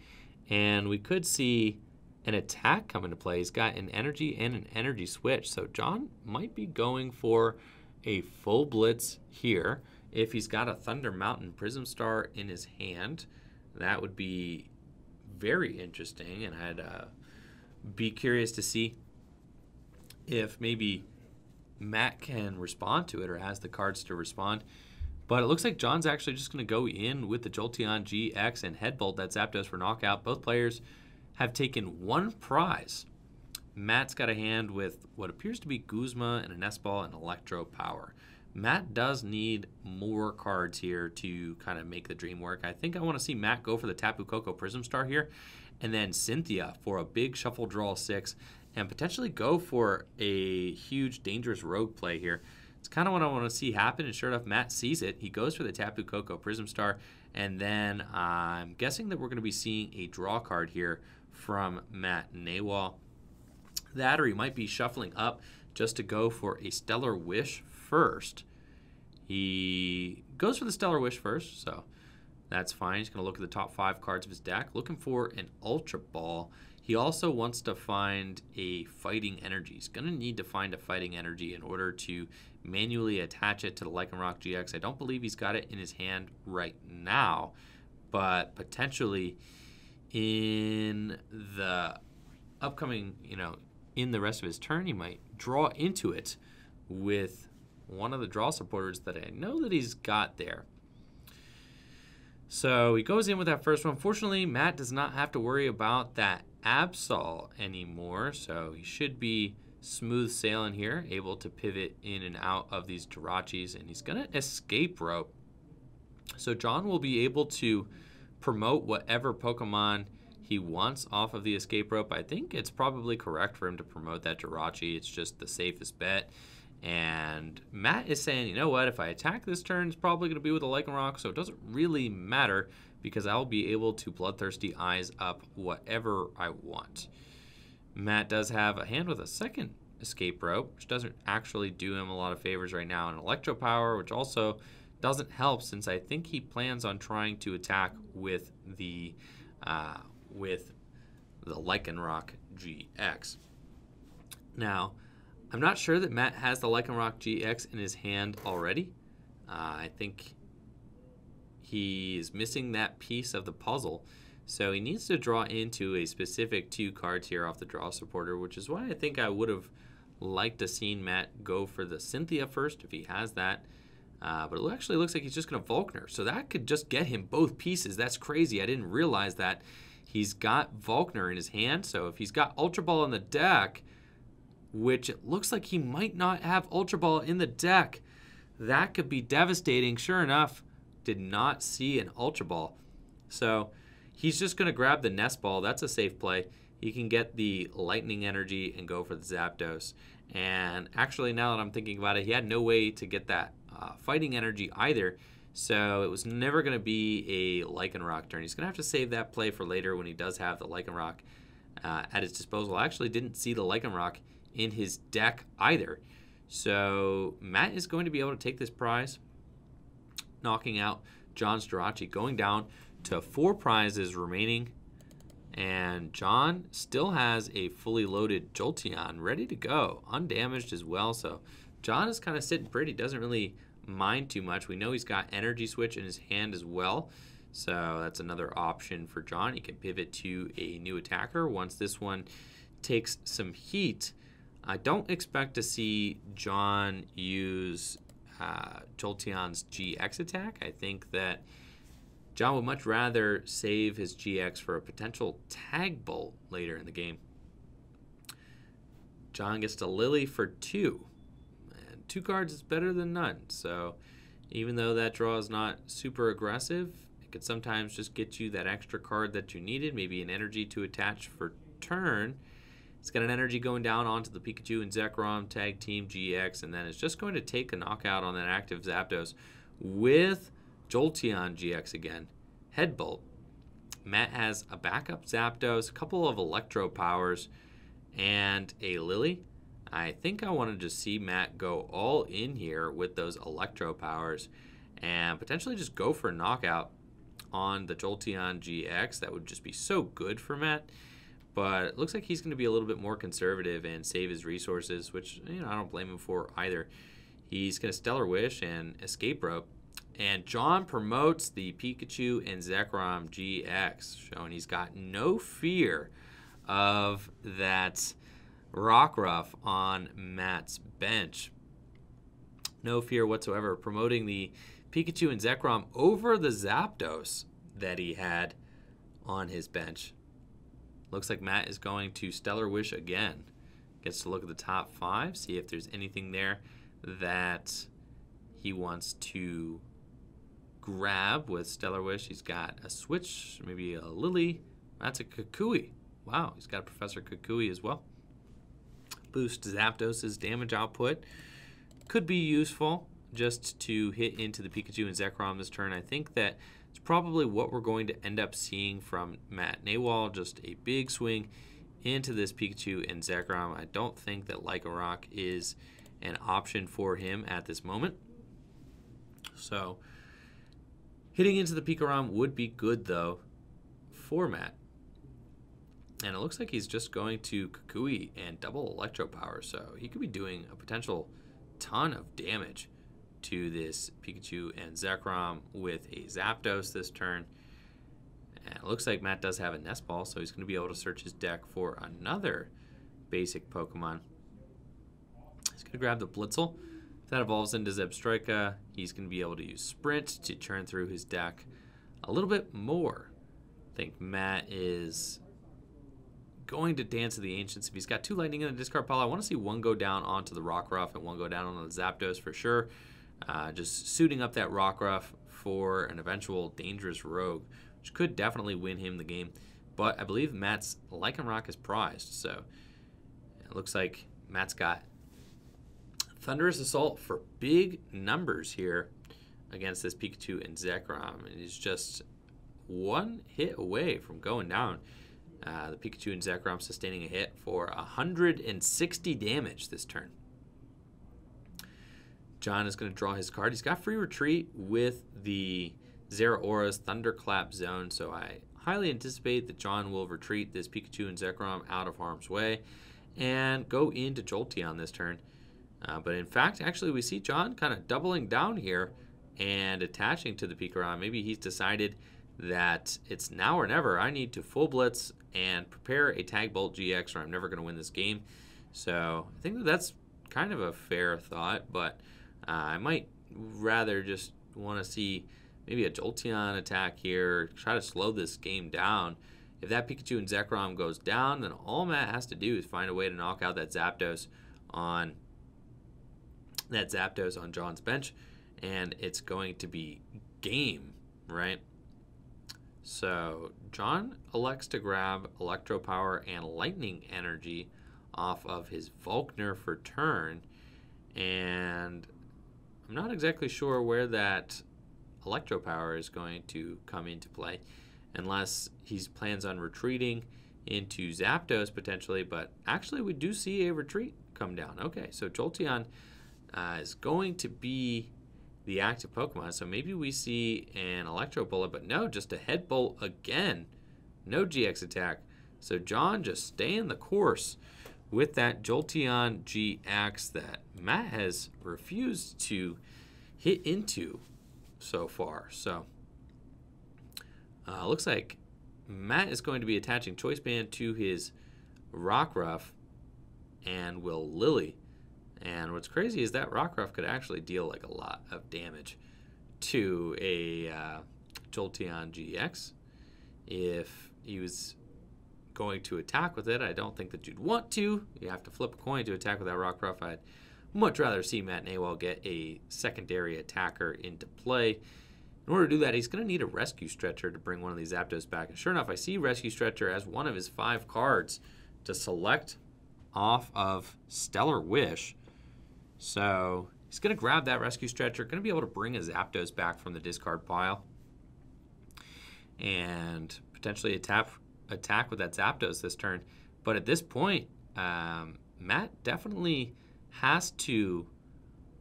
and we could see an attack come into play. He's got an energy and an energy switch. So John might be going for a full blitz here. If he's got a Thunder Mountain Prism Star in his hand, that would be very interesting. And I'd uh, be curious to see if maybe Matt can respond to it or has the cards to respond. But it looks like John's actually just going to go in with the Jolteon GX and Headbolt that Zapdos for knockout. Both players have taken one prize. Matt's got a hand with what appears to be Guzma and a Nest Ball and Electro Power. Matt does need more cards here to kind of make the dream work. I think I want to see Matt go for the Tapu Koko Prism Star here, and then Cynthia for a big shuffle draw six, and potentially go for a huge dangerous rogue play here. It's kind of what I want to see happen, and sure enough, Matt sees it. He goes for the Tapu Koko Prism Star, and then I'm guessing that we're going to be seeing a draw card here from Matt Nawal. That, or he might be shuffling up just to go for a Stellar Wish first. He goes for the Stellar Wish first, so that's fine. He's going to look at the top five cards of his deck, looking for an Ultra Ball. He also wants to find a Fighting Energy. He's going to need to find a Fighting Energy in order to manually attach it to the Lycanroc GX. I don't believe he's got it in his hand right now, but potentially in the upcoming, you know, in the rest of his turn, he might draw into it with one of the draw supporters that I know that he's got there. So he goes in with that first one. Fortunately, Matt does not have to worry about that Absol anymore, so he should be smooth sailing here, able to pivot in and out of these Jirachis, and he's going to escape rope. So John will be able to promote whatever Pokemon he wants off of the escape rope. I think it's probably correct for him to promote that Jirachi. It's just the safest bet. And Matt is saying, you know what, if I attack this turn, it's probably going to be with a Lycanroc, so it doesn't really matter because I'll be able to Bloodthirsty Eyes up whatever I want. Matt does have a hand with a second escape rope, which doesn't actually do him a lot of favors right now, and Electro Power, which also doesn't help since I think he plans on trying to attack with the uh, with the Lycanroc GX. Now, I'm not sure that Matt has the Lycanroc GX in his hand already. Uh, I think he is missing that piece of the puzzle. So he needs to draw into a specific two cards here off the draw supporter, which is why I think I would have liked to seen Matt go for the Cynthia first if he has that. Uh, but it actually looks like he's just going to Volkner. So that could just get him both pieces. That's crazy. I didn't realize that. He's got Volkner in his hand. So if he's got Ultra Ball in the deck, which it looks like he might not have Ultra Ball in the deck. That could be devastating. Sure enough, did not see an Ultra Ball. So he's just going to grab the Nest Ball. That's a safe play. He can get the Lightning Energy and go for the Zapdos. And actually, now that I'm thinking about it, he had no way to get that uh, Fighting Energy either. So it was never going to be a Lycanroc turn. He's going to have to save that play for later when he does have the Lycanroc uh, at his disposal. I actually didn't see the Lycanroc in his deck either. So Matt is going to be able to take this prize, knocking out John Jirachi, going down to four prizes remaining. And John still has a fully loaded Jolteon ready to go, undamaged as well. So John is kind of sitting pretty, doesn't really mind too much. We know he's got Energy Switch in his hand as well. So that's another option for John. He can pivot to a new attacker once this one takes some heat. I don't expect to see John use uh, Jolteon's GX attack. I think that John would much rather save his GX for a potential tag bolt later in the game. John gets to Lillie for two. And two cards is better than none. So even though that draw is not super aggressive, it could sometimes just get you that extra card that you needed, maybe an energy to attach for turn it's got an energy going down onto the Pikachu and Zekrom tag team GX, and then it's just going to take a knockout on that active Zapdos with Jolteon GX again. Headbolt. Matt has a backup Zapdos, a couple of Electro Powers, and a Lillie. I think I wanted to see Matt go all in here with those Electro Powers and potentially just go for a knockout on the Jolteon GX. That would just be so good for Matt but it looks like he's going to be a little bit more conservative and save his resources, which you know I don't blame him for either. He's going to Stellar Wish and Escape Rope, and John promotes the Pikachu and Zekrom GX, showing he's got no fear of that Rockruff on Matt's bench. No fear whatsoever, promoting the Pikachu and Zekrom over the Zapdos that he had on his bench. Looks like Matt is going to Stellar Wish again. Gets to look at the top five, see if there's anything there that he wants to grab with Stellar Wish. He's got a Switch, maybe a Lillie. That's a Kukui. Wow, he's got a Professor Kukui as well. Boost Zapdos' damage output. could be useful just to hit into the Pikachu and Zekrom this turn. I think that it's probably what we're going to end up seeing from Matt Nawal, just a big swing into this Pikachu and Zekrom. I don't think that Lycanroc is an option for him at this moment. So hitting into the Pikarom would be good though for Matt. And it looks like he's just going to Kukui and double Electro Power, so he could be doing a potential ton of damage to this Pikachu and Zekrom with a Zapdos this turn. And it looks like Matt does have a Nest Ball, so he's going to be able to search his deck for another basic Pokemon. He's going to grab the Blitzle. If that evolves into Zebstrika, he's going to be able to use Sprint to churn through his deck a little bit more. I think Matt is going to Dance of the Ancients. If he's got two Lightning in the discard pile, I want to see one go down onto the Rockruff and one go down on the Zapdos for sure. Uh, just suiting up that Rockruff for an eventual dangerous Rogue, which could definitely win him the game. But I believe Matt's Lycanroc is prized, so it looks like Matt's got Thunderous Assault for big numbers here against this Pikachu and Zekrom. And he's just one hit away from going down. Uh, the Pikachu and Zekrom sustaining a hit for 160 damage this turn. John is going to draw his card. He's got free retreat with the Zeraora's Thunderclap zone, so I highly anticipate that John will retreat this Pikachu and Zekrom out of harm's way and go into Jolteon this turn. Uh, but in fact, actually, we see John kind of doubling down here and attaching to the Pikarom. Maybe he's decided that it's now or never. I need to full blitz and prepare a Tag Bolt GX or I'm never going to win this game. So I think that that's kind of a fair thought, but uh, I might rather just want to see maybe a Jolteon attack here, try to slow this game down. If that Pikachu and Zekrom goes down, then all Matt has to do is find a way to knock out that Zapdos on that Zapdos on John's bench, and it's going to be game, right? So John elects to grab Electro Power and Lightning Energy off of his Volkner for turn, and I'm not exactly sure where that Electro Power is going to come into play, unless he plans on retreating into Zapdos potentially, but actually we do see a retreat come down. Okay, so Jolteon uh, is going to be the active Pokemon. So maybe we see an Electro Bullet, but no, just a Head Bolt again. No GX attack. So John just staying the course with that Jolteon GX that Matt has refused to hit into so far. So uh, looks like Matt is going to be attaching Choice Band to his Rockruff and will Lillie and what's crazy is that Rockruff could actually deal like a lot of damage to a uh, Jolteon GX if he was going to attack with it. I don't think that you'd want to. You have to flip a coin to attack with that Rockruff. I'd much rather see Matt Nawal get a secondary attacker into play. In order to do that, he's going to need a Rescue Stretcher to bring one of these Zapdos back. And sure enough, I see Rescue Stretcher as one of his five cards to select off of Stellar Wish. So he's going to grab that rescue stretcher, going to be able to bring his Zapdos back from the discard pile and potentially attack, attack with that Zapdos this turn. But at this point, um, Matt definitely has to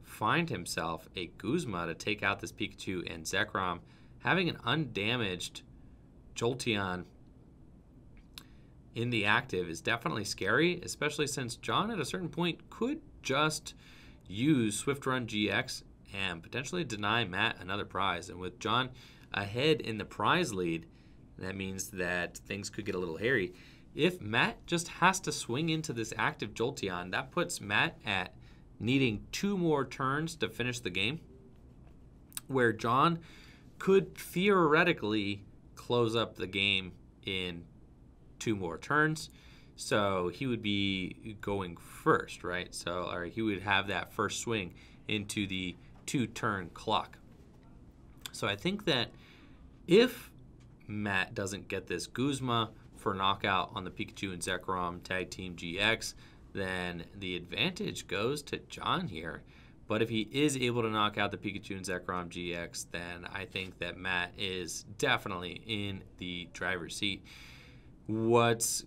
find himself a Guzma to take out this Pikachu and Zekrom. Having an undamaged Jolteon in the active is definitely scary, especially since John at a certain point could just – use Swift Run GX and potentially deny Matt another prize. And with John ahead in the prize lead, that means that things could get a little hairy. If Matt just has to swing into this active Jolteon, that puts Matt at needing two more turns to finish the game, where John could theoretically close up the game in two more turns. So he would be going first, right? So or he would have that first swing into the two turn clock. So I think that if Matt doesn't get this Guzma for knockout on the Pikachu and Zekrom Tag Team GX, then the advantage goes to John here. But if he is able to knock out the Pikachu and Zekrom GX, then I think that Matt is definitely in the driver's seat. What's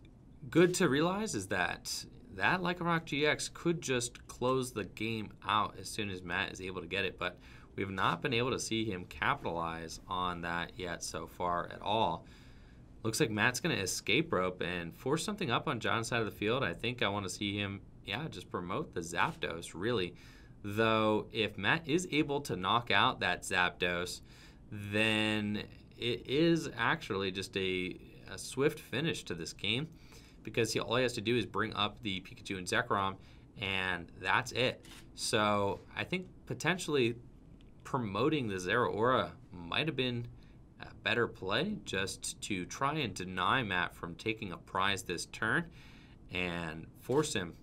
good to realize is that that Lycanroc GX could just close the game out as soon as Matt is able to get it, but we have not been able to see him capitalize on that yet so far at all. Looks like Matt's going to escape rope and force something up on John's side of the field. I think I want to see him, yeah, just promote the Zapdos, really. Though, if Matt is able to knock out that Zapdos, then it is actually just a, a swift finish to this game because he, all he has to do is bring up the Pikachu and Zekrom, and that's it. So I think potentially promoting the Zeraora might have been a better play just to try and deny Matt from taking a prize this turn and force him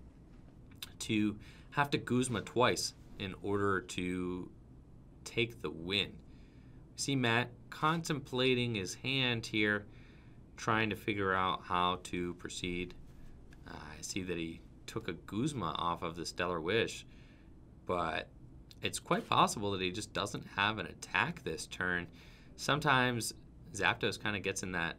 to have to Guzma twice in order to take the win. See Matt contemplating his hand here, trying to figure out how to proceed. Uh, I see that he took a Guzma off of the Stellar Wish, but it's quite possible that he just doesn't have an attack this turn. Sometimes Zapdos kind of gets in that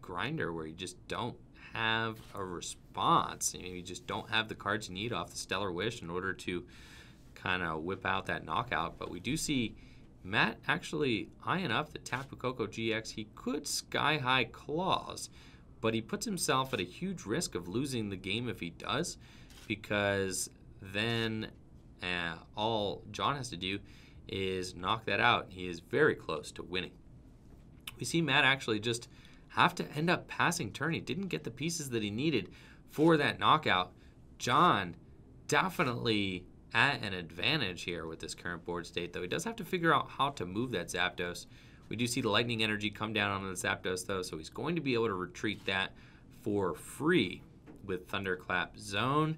grinder where you just don't have a response. You, know, you just don't have the cards you need off the Stellar Wish in order to kind of whip out that knockout. But we do see Matt actually eyeing up the Tapu Koko GX. He could sky high claws, but he puts himself at a huge risk of losing the game if he does, because then uh, all John has to do is knock that out. He is very close to winning. We see Matt actually just have to end up passing turn. He didn't get the pieces that he needed for that knockout. John definitely at an advantage here with this current board state, though. He does have to figure out how to move that Zapdos. We do see the Lightning Energy come down on the Zapdos, though, so he's going to be able to retreat that for free with Thunderclap Zone.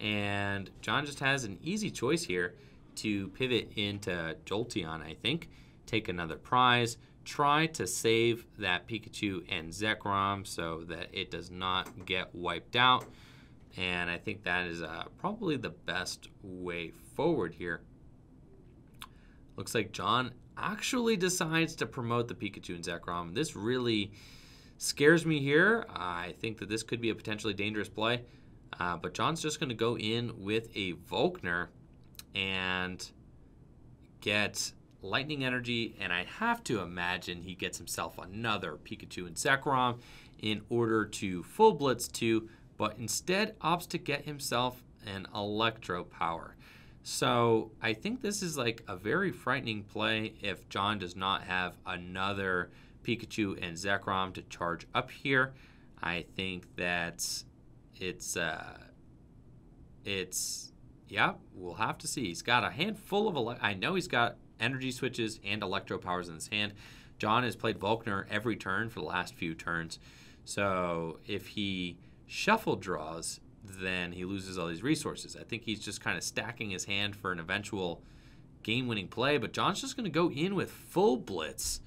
And John just has an easy choice here to pivot into Jolteon, I think. Take another prize. Try to save that Pikachu and Zekrom so that it does not get wiped out. And I think that is uh, probably the best way forward here. Looks like John actually decides to promote the Pikachu and Zekrom. This really scares me here. I think that this could be a potentially dangerous play. Uh, but John's just going to go in with a Volkner and get Lightning Energy. And I have to imagine he gets himself another Pikachu and Zekrom in order to full Blitz 2 but instead opts to get himself an electro power. So I think this is like a very frightening play if John does not have another Pikachu and Zekrom to charge up here. I think that it's uh, it's yeah, we'll have to see. He's got a handful of ele- I know he's got energy switches and electro powers in his hand. John has played Volkner every turn for the last few turns. So if he shuffle draws, then he loses all these resources. I think he's just kind of stacking his hand for an eventual game winning play, but John's just going to go in with full blitz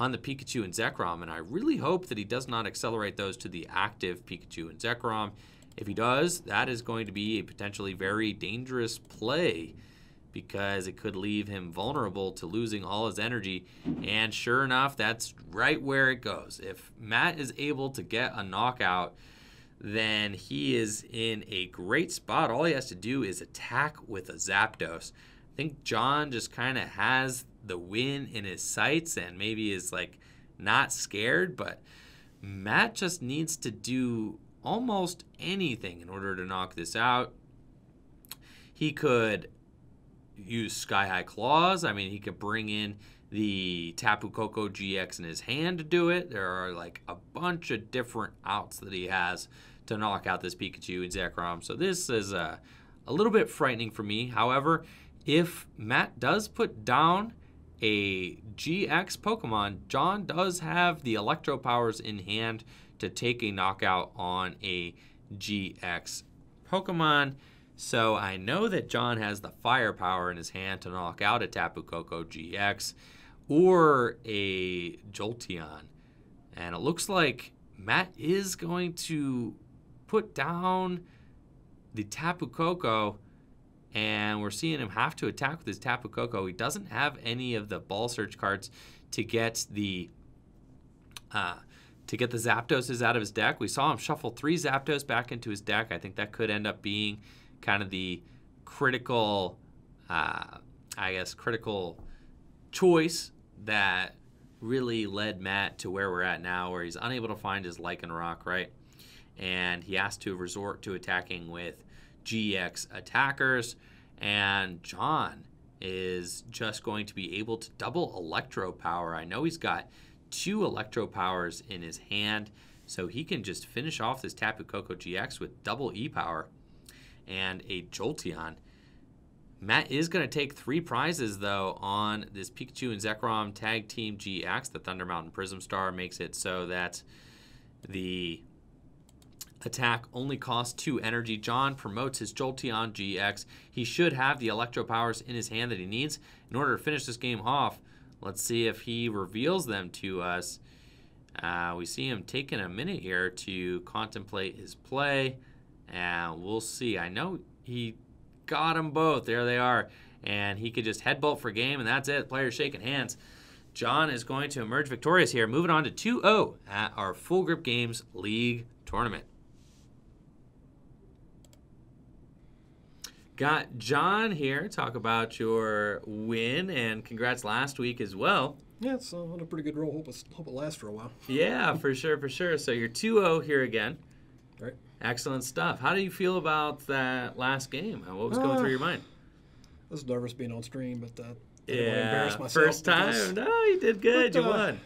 on the Pikachu and Zekrom, and I really hope that he does not accelerate those to the active Pikachu and Zekrom. If he does, that is going to be a potentially very dangerous play because it could leave him vulnerable to losing all his energy. And sure enough, that's right where it goes. If Matt is able to get a knockout, then he is in a great spot. All he has to do is attack with a Zapdos. I think John just kind of has the win in his sights and maybe is like not scared, but Matt just needs to do almost anything in order to knock this out. He could use Sky High Claws. I mean, he could bring in the Tapu Koko GX in his hand to do it. There are like a bunch of different outs that he has to knock out this Pikachu and Zekrom. So this is uh, a little bit frightening for me. However, if Matt does put down a GX Pokemon, John does have the Electro powers in hand to take a knockout on a GX Pokemon. So I know that John has the firepower in his hand to knock out a Tapu Koko GX or a Jolteon. And it looks like Matt is going to put down the Tapu Koko and we're seeing him have to attack with his Tapu Koko. He doesn't have any of the ball search cards to get the uh, to get the Zapdoses out of his deck. We saw him shuffle three Zapdos back into his deck. I think that could end up being kind of the critical, uh, I guess, critical choice that really led Matt to where we're at now, where he's unable to find his Lycanroc, right? And he has to resort to attacking with GX attackers. And John is just going to be able to double Electro Power. I know he's got two Electro Powers in his hand, so he can just finish off this Tapu Koko GX with double E Power and a Jolteon. Matt is going to take three prizes, though, on this Pikachu and Zekrom Tag Team GX. The Thunder Mountain Prism Star makes it so that the attack only costs two energy. John promotes his Jolteon GX. He should have the Electro Powers in his hand that he needs in order to finish this game off. Let's see if he reveals them to us. Uh, we see him taking a minute here to contemplate his play, and we'll see. I know he got them both. There they are. And he could just Headbolt for game, and that's it. Players shaking hands. John is going to emerge victorious here, moving on to 2 0 at our Full Grip Games League tournament. Got John here. Talk about your win, and congrats last week as well. Yeah, it's uh, on a pretty good roll. Hope, it's, hope it lasts for a while. Yeah, for sure, for sure. So you're 2 0 here again. Right. Excellent stuff. How do you feel about that last game? What was going Uh, through your mind? I was nervous being on stream, but uh, I didn't wanna embarrass myself first time. because- No, you did good. But, you uh, won.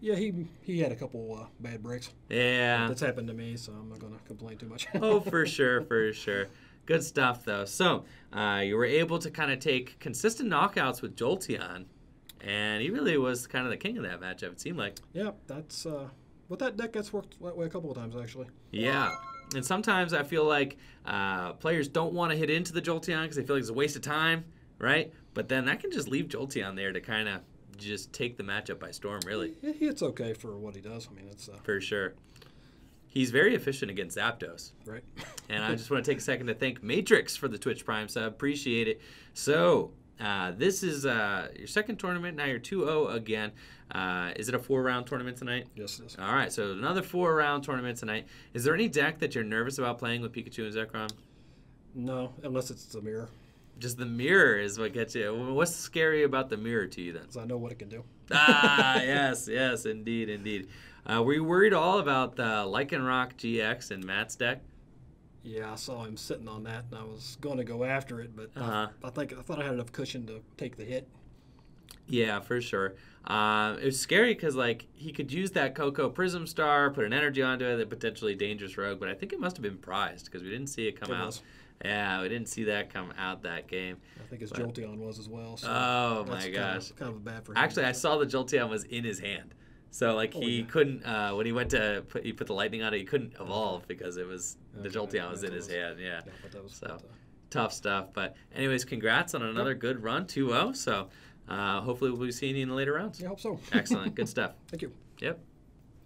Yeah, he he had a couple uh, bad breaks. Yeah. That's happened to me, so I'm not going to complain too much. oh, for sure, for sure. Good stuff, though. So, uh, you were able to kind of take consistent knockouts with Jolteon, and he really was kind of the king of that matchup, it seemed like. yeah, that's uh, with that deck. That's worked that way a couple of times actually. Yeah. And sometimes I feel like uh, players don't want to hit into the Jolteon because they feel like it's a waste of time, right? But then that can just leave Jolteon there to kind of just take the matchup by storm, really, he- it's okay for what he does. I mean, it's uh, for sure. He's very efficient against Zapdos. right. And I just want to take a second to thank Matrix for the Twitch Prime sub. Appreciate it. So, uh, this is uh, your second tournament. Now you're 2 0 again. Uh, is it a four round tournament tonight? yes, it is. All right, so another four round tournament tonight. Is there any deck that you're nervous about playing with Pikachu and Zekrom? No, unless it's the mirror, Just the mirror is what gets you. What's scary about the mirror to you then? because I know what it can do. ah, yes, yes, indeed, indeed. Uh, were you worried all about the Lycanroc GX and Matt's deck? Yeah, I saw him sitting on that, and I was going to go after it, but Uh-huh. I, I think I thought I had enough cushion to take the hit. Yeah, for sure. Um, it was scary because like he could use that Koko Prism Star, put an energy onto it, the potentially dangerous rogue, but I think it must have been prized because we didn't see it come It out. was. Yeah, we didn't see that come out that game. I think his But- Jolteon was as well. So Oh, my kind gosh. Of, kind of bad for him. Actually, I saw the Jolteon was in his hand, so like Oh, he yeah. couldn't uh, when he went to put he put the lightning on it, he couldn't evolve because it was the Okay, Jolteon was in his was. hand. Yeah. Yeah, that was So. but, uh, tough stuff. But anyways, congrats on another good run, 2-0. So uh, hopefully we'll be seeing you in the later rounds. yeah, I hope so. Excellent, good stuff. Thank you. Yep.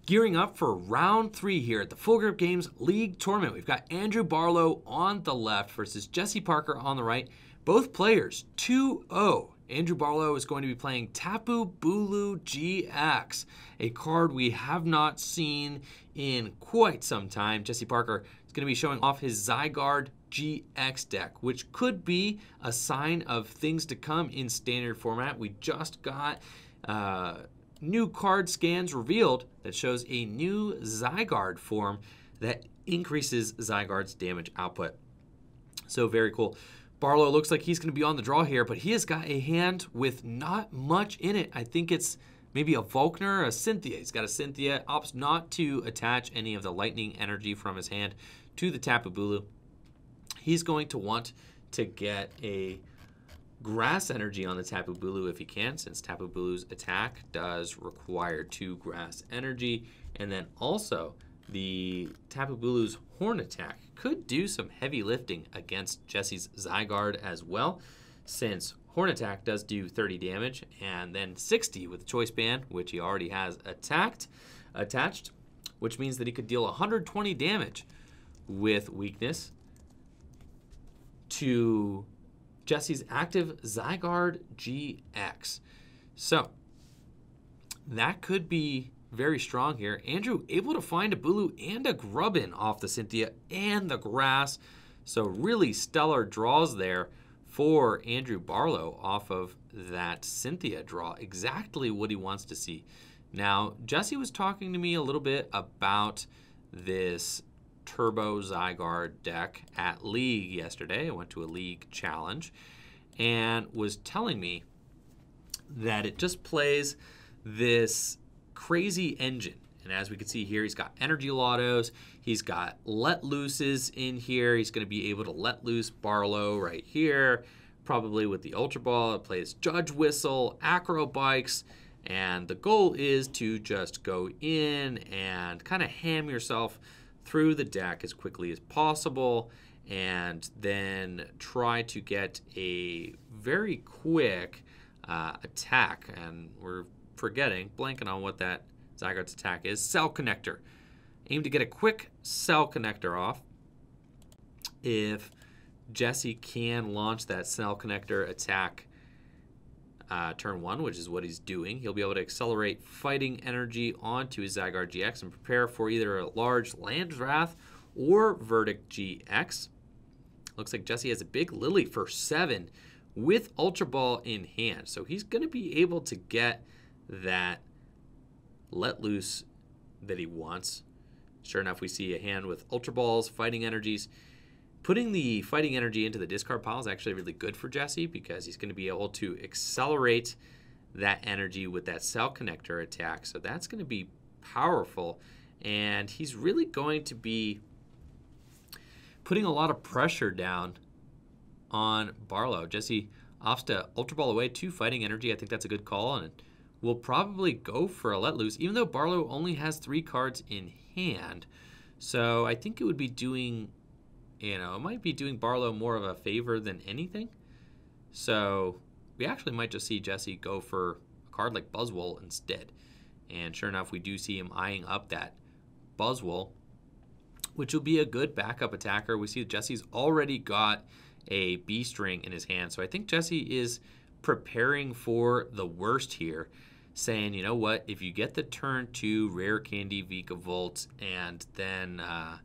Gearing up for round three here at the Full Grip Games League Tournament. We've got Andrew Barlow on the left versus Jesse Parker on the right. Both players 2 0. Andrew Barlow is going to be playing Tapu Bulu GX, a card we have not seen in quite some time. Jesse Parker is going to be showing off his Zygarde GX deck, which could be a sign of things to come in standard format. We just got. Uh, new card scans revealed that shows a new Zygarde form that increases Zygarde's damage output. So very cool. Barlow looks like he's going to be on the draw here, but he has got a hand with not much in it. I think it's maybe a Volkner, a Cynthia. He's got a Cynthia, opts not to attach any of the lightning energy from his hand to the Tapu Bulu. He's going to want to get a grass energy on the Tapu Bulu if he can, since Tapu Bulu's attack does require two grass energy. And then also, the Tapu Bulu's horn attack could do some heavy lifting against Jesse's Zygarde as well, since horn attack does do 30 damage and then 60 with choice band, which he already has attacked attached, which means that he could deal 120 damage with weakness to Jesse's active Zygarde GX. So that could be very strong here. Andrew able to find a Bulu and a Grubbin off the Cynthia and the grass. So really stellar draws there for Andrew Barlow off of that Cynthia draw. Exactly what he wants to see. Now, Jesse was talking to me a little bit about this Turbo Zygarde deck at League yesterday. I went to a League challenge and was telling me that it just plays this crazy engine. And as we can see here, he's got energy lottos. He's got let looses in here. He's going to be able to let loose Barlow right here, probably with the Ultra Ball. It plays Judge Whistle, Acro Bikes, and the goal is to just go in and kind of ham yourself through the deck as quickly as possible and then try to get a very quick uh, attack. And we're forgetting, blanking on what that Zygarde's attack is. Cell connector. Aim to get a quick cell connector off. If Jesse can launch that cell connector attack uh, turn one, which is what he's doing, he'll be able to accelerate fighting energy onto his Zygarde GX and prepare for either a large Landwrath or Verdict GX. Looks like Jesse has a big Lillie for seven with Ultra Ball in hand. So he's going to be able to get that let loose that he wants. Sure enough, we see a hand with Ultra Balls, Fighting Energies. Putting the Fighting Energy into the discard pile is actually really good for Jesse because he's going to be able to accelerate that energy with that Cell Connector attack. So that's going to be powerful. And he's really going to be putting a lot of pressure down on Barlow. Jesse opts to Ultra Ball away to Fighting Energy. I think that's a good call. And will probably go for a let loose, even though Barlow only has three cards in hand. So I think it would be doing, you know, it might be doing Barlow more of a favor than anything. So we actually might just see Jesse go for a card like Buzzwole instead. And sure enough, we do see him eyeing up that Buzzwole, which will be a good backup attacker. We see Jesse's already got a Beast Ring in his hand. So I think Jesse is preparing for the worst here saying, you know what, if you get the turn two Rare Candy Vikavolt and then uh,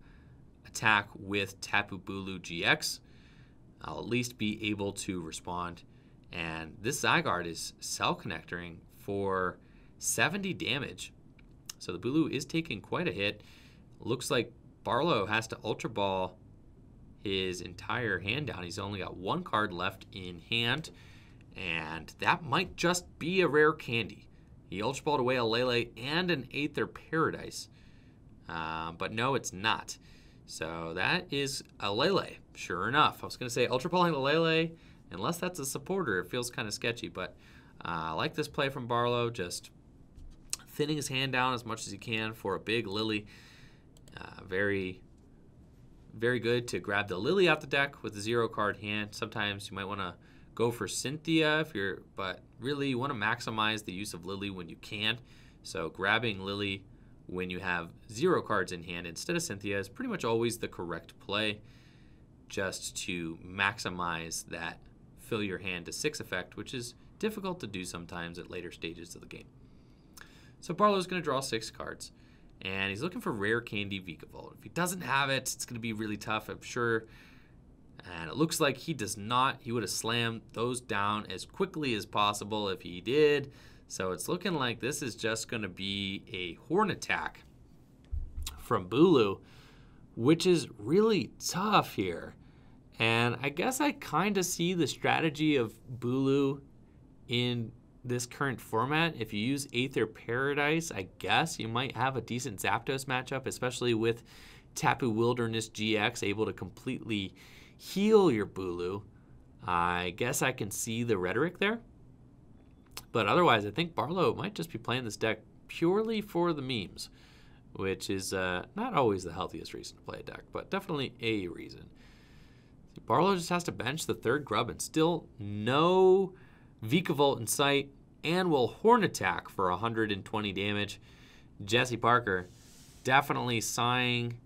attack with Tapu Bulu GX, I'll at least be able to respond. And this Zygarde is cell connecting for 70 damage. So the Bulu is taking quite a hit. Looks like Barlow has to Ultra Ball his entire hand down. He's only got one card left in hand, and that might just be a rare candy. He ultra balled away a Lele and an Aether Paradise. Uh, but no, it's not. So that is a Lele, sure enough. I was going to say ultra balling the Lele, unless that's a supporter, it feels kind of sketchy. But uh, I like this play from Barlow, just thinning his hand down as much as he can for a big Lillie. Uh, very, very good to grab the Lillie off the deck with a zero card hand. Sometimes you might want to go for Cynthia if you're, but really you want to maximize the use of Lillie when you can. So grabbing Lillie when you have zero cards in hand instead of Cynthia is pretty much always the correct play just to maximize that fill your hand to six effect, which is difficult to do sometimes at later stages of the game. So Barlow's going to draw six cards, and he's looking for Rare Candy Vikavolt. If he doesn't have it, it's going to be really tough. I'm sure and it looks like he does not. He would have slammed those down as quickly as possible if he did. So it's looking like this is just going to be a horn attack from Bulu, which is really tough here. And I guess I kind of see the strategy of Bulu in this current format. If you use Aether Paradise, I guess you might have a decent Zapdos matchup, especially with Tapu Wilderness GX able to completely heal your Bulu. I guess I can see the rhetoric there. But otherwise, I think Barlow might just be playing this deck purely for the memes, which is uh, not always the healthiest reason to play a deck, but definitely a reason. Barlow just has to bench the third grub and still no Vikavolt in sight and will Horn Attack for 120 damage. Jesse Parker definitely sighing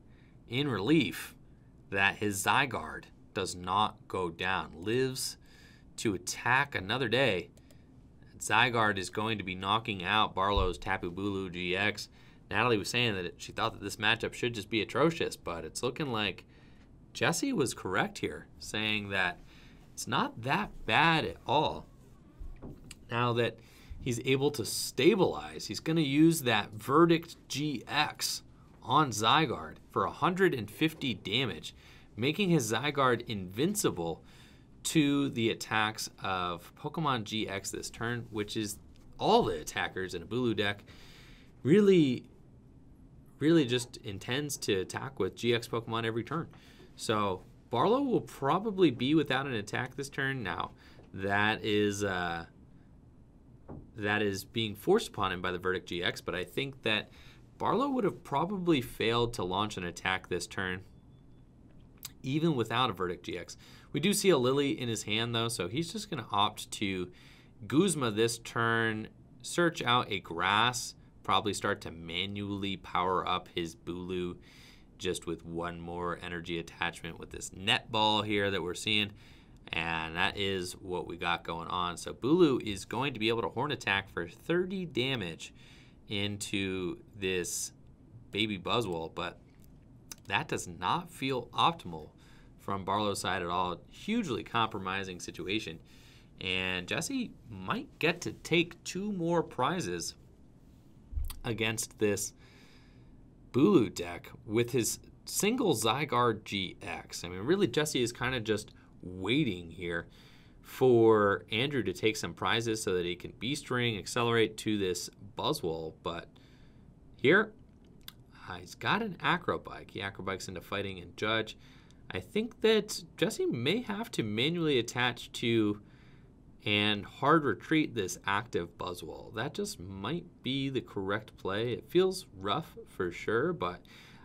in relief that his Zygarde does not go down, lives to attack another day. Zygarde is going to be knocking out Barlow's Tapu Bulu GX. Natalie was saying that she thought that this matchup should just be atrocious, but it's looking like Jesse was correct here, saying that it's not that bad at all. Now that he's able to stabilize, he's going to use that Verdict GX on Zygarde for 150 damage, making his Zygarde invincible to the attacks of Pokemon GX this turn, which is all the attackers in a Bulu deck really, really just intends to attack with GX Pokemon every turn. So Barlow will probably be without an attack this turn. Now, that is uh, that is being forced upon him by the Verdict GX, but I think that Barlow would have probably failed to launch an attack this turn, even without a Verdict GX. We do see a Lillie in his hand, though, so he's just going to opt to Guzma this turn, search out a Grass, probably start to manually power up his Bulu just with one more energy attachment with this net ball here that we're seeing. And that is what we got going on. So Bulu is going to be able to horn attack for 30 damage into this baby Buzzwole, but that does not feel optimal from Barlow's side at all. Hugely compromising situation. And Jesse might get to take two more prizes against this Bulu deck with his single Zygarde GX. I mean, really, Jesse is kind of just waiting here for Andrew to take some prizes so that he can Beast Ring, accelerate to this Buzzwole. But here, uh, he's got an Acrobike. He Acrobikes into fighting and Judge. I think that Jesse may have to manually attach to and hard retreat this active Buzzwole. That just might be the correct play. It feels rough for sure, but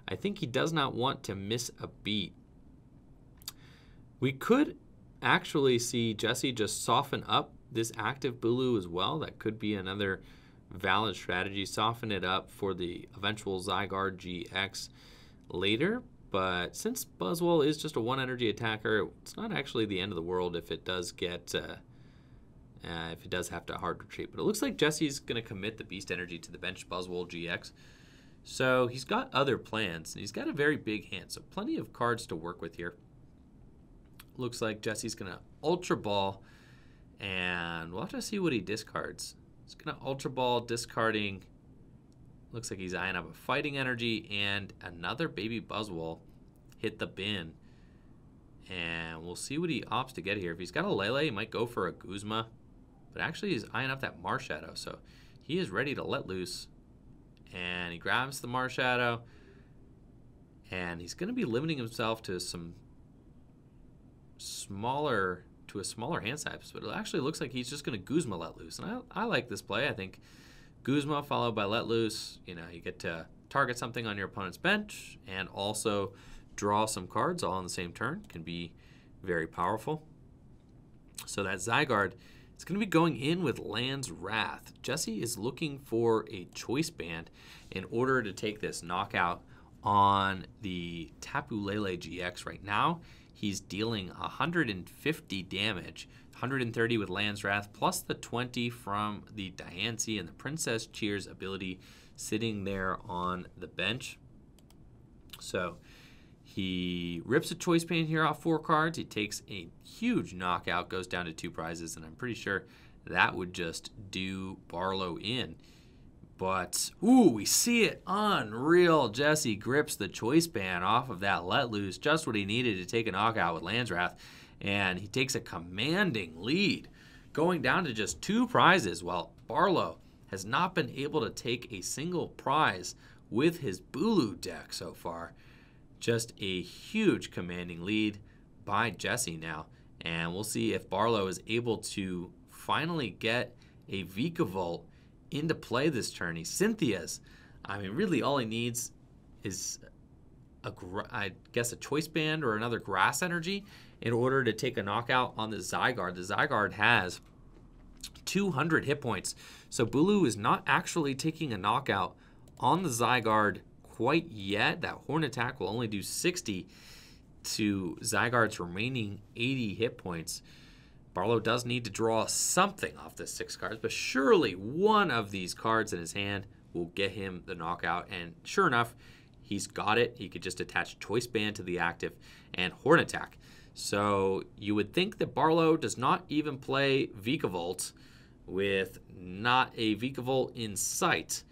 I think he does not want to miss a beat. We could actually see Jesse just soften up this active Bulu as well. That could be another valid strategy. Soften it up for the eventual Zygarde GX later. But since Buzzwole is just a one energy attacker, it's not actually the end of the world if it does get uh, uh, if it does have to hard retreat. But it looks like Jesse's going to commit the Beast Energy to the bench Buzzwole GX. So he's got other plans, and he's got a very big hand, so plenty of cards to work with here. Looks like Jesse's going to Ultra Ball, and we'll have to see what he discards. He's going to Ultra Ball, discarding. Looks like he's eyeing up a Fighting Energy and another Baby Buzzwole hit the bin. And we'll see what he opts to get here. If he's got a Lele, he might go for a Guzma. But actually, he's eyeing up that Marshadow, so he is ready to let loose. And he grabs the Marshadow, and he's going to be limiting himself to some smaller to a smaller hand size, but it actually looks like he's just going to Guzma let loose. And I, I like this play. I think Guzma followed by let loose, you know, you get to target something on your opponent's bench and also draw some cards all on the same turn. Can be very powerful. So that Zygarde it's going to be going in with Land's Wrath. Jesse is looking for a choice band in order to take this knockout on the Tapu Lele GX right now. He's dealing 150 damage, 130 with Land's Wrath, plus the 20 from the Diancie and the Princess Cheers ability sitting there on the bench. So he rips a choice band here off four cards. He takes a huge knockout, goes down to two prizes, and I'm pretty sure that would just do Barlow in. But, ooh, we see it unreal. Jesse grips the choice band off of that let loose, just what he needed to take a knockout with Land's Wrath. And he takes a commanding lead, going down to just two prizes, while Barlow has not been able to take a single prize with his Bulu deck so far. Just a huge commanding lead by Jesse now. And we'll see if Barlow is able to finally get a Vikavolt into play this turn. He's Cynthia's. I mean, really, all he needs is a, I guess, a choice band or another grass energy in order to take a knockout on the Zygarde. The Zygarde has 200 hit points. So Bulu is not actually taking a knockout on the Zygarde quite yet. That Horn attack will only do 60 to Zygarde's remaining 80 hit points. Barlow does need to draw something off this six cards, but surely one of these cards in his hand will get him the knockout. And sure enough, he's got it. He could just attach Choice Band to the active and Horn Attack. So you would think that Barlow does not even play Vikavolt with not a Vikavolt in sight.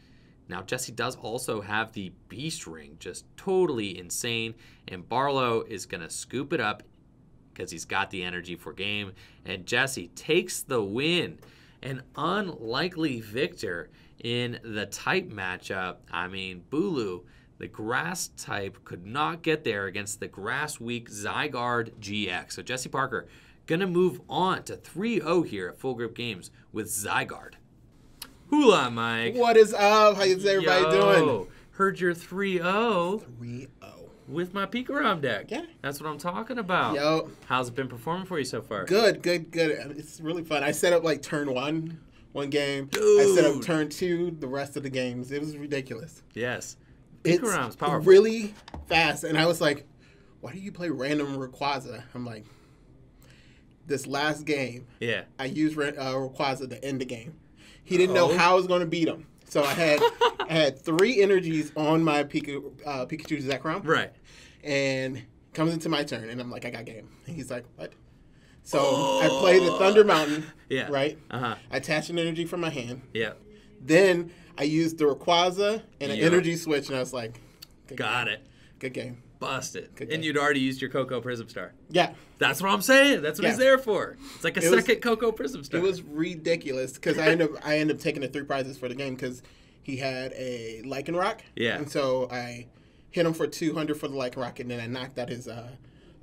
Now, Jesse does also have the Beast Ring, just totally insane. And Barlow is going to scoop it up because he's got the energy for game. And Jesse takes the win. An unlikely victor in the type matchup. I mean, Bulu, the grass type, could not get there against the grass weak Zygarde GX. So Jesse Parker going to move on to 3 0 here at Full Grip Games with Zygarde. Hula, Mike. What is up? How's everybody Yo, doing? Heard your 3 0 3 0. With my Pikarom deck. Yeah. That's what I'm talking about. Yo, How's it been performing for you so far? good, good, good. It's really fun. I set up like turn one, one game. Dude. I set up turn two, the rest of the games. It was ridiculous. Yes. It's Pikarom's powerful. really fast. And I was like, why do you play random Rayquaza? I'm like, this last game, Yeah. I used uh, Rayquaza to end the game. He didn't know Oh. how I was going to beat him. So I had I had three energies on my Pika, uh, Pikachu Zekrom. Right. and comes into my turn, and I'm like, I got game. And he's like, what? So I play the Thunder Mountain, Yeah. right? Uh huh. I attach an energy from my hand. Yeah. Then I used the Rayquaza and an Yeah. energy switch, and I was like, Got game. it. Good game. Busted. Good and game. you'd already used your Koko Prism Star. Yeah, That's what I'm saying. That's what he's there for. It's like a It was- second Koko Prism Star. it was ridiculous because I end up I ended up taking the three prizes for the game because he had a Lycanroc. Yeah. And so I hit him for 200 for the Lycanroc, and then I knocked out his uh,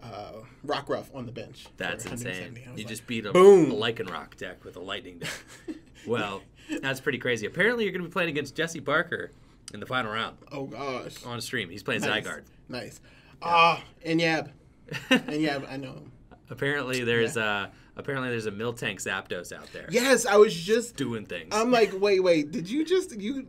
uh, Rockruff on the bench. That's 170. insane. You like, just beat a, boom. a Lycanroc deck with a lightning deck. well, that's pretty crazy. Apparently, you're going to be playing against Jesse Parker in the final round Oh gosh. on stream. He's playing Nice. Zygarde. Nice. Ah, and Yab. And Yab, I know him. apparently, there's a apparently there's a Miltank Zapdos out there Yes, I was just. doing things. I'm like, wait, wait. Did you just you?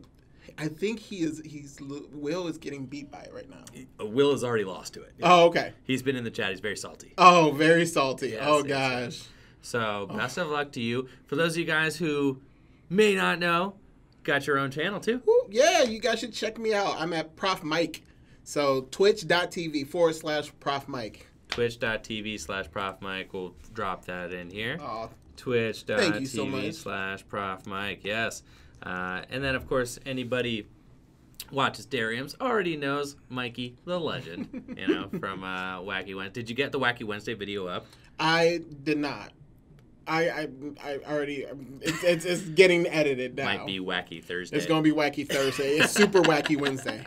I think he is. He's Will is getting beat by it right now. Uh, Will has already lost to it. Oh, okay. He's been in the chat. He's very salty. Oh, very salty. Yes, oh yes, gosh. So best of luck to you. For those of you guys who may not know, got your own channel too. Woo, yeah, you guys should check me out. I'm at Prof Mike. So twitch.tv forward slash Prof Mike. Twitch.tv slash Prof Mike. We'll drop that in here. Oh, so Twitch.tv much. slash Prof Mike. Yes. Uh, and then, of course, anybody watches Dariums already knows Mikey the legend, you know, from uh, Wacky Wednesday. Did you get the Wacky Wednesday video up? I did not. I I, I already. Um, it's, it's it's getting edited now. Might be Wacky Thursday. It's gonna be Wacky Thursday. It's Super Wacky Wednesday.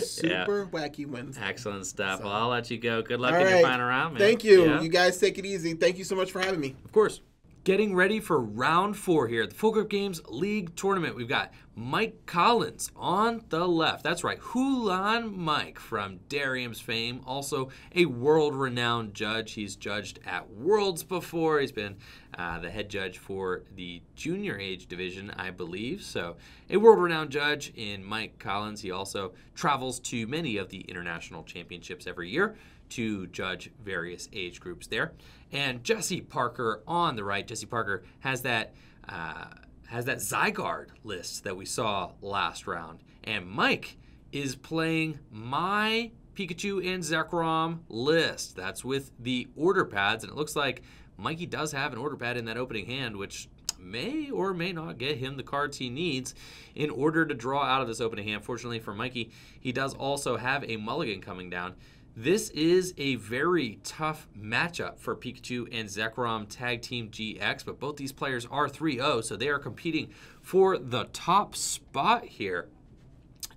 Super Wacky Wednesday. Excellent stuff. Well, I'll let you go. Good luck All in your final round, man. Thank you. Yeah? You guys take it easy. Thank you so much for having me. Of course. Getting ready for round four here at the Full Grip Games League Tournament. We've got Mike Collins on the left. That's right, Hulan Mike from Darium's fame. Also a world renowned judge. He's judged at Worlds before. He's been uh, the head judge for the junior age division, I believe. So, a world renowned judge in Mike Collins. He also travels to many of the international championships every year to judge various age groups there. And Jesse Parker on the right. Jesse Parker has that uh, has that Zygarde list that we saw last round. And Mike is playing my Pikachu and Zekrom list. That's with the order pads, and it looks like Mikey does have an order pad in that opening hand, which may or may not get him the cards he needs in order to draw out of this opening hand. Fortunately for Mikey, he does also have a mulligan coming down. This is a very tough matchup for Pikachu and Zekrom Tag Team GX, but both these players are 3 0, so they are competing for the top spot here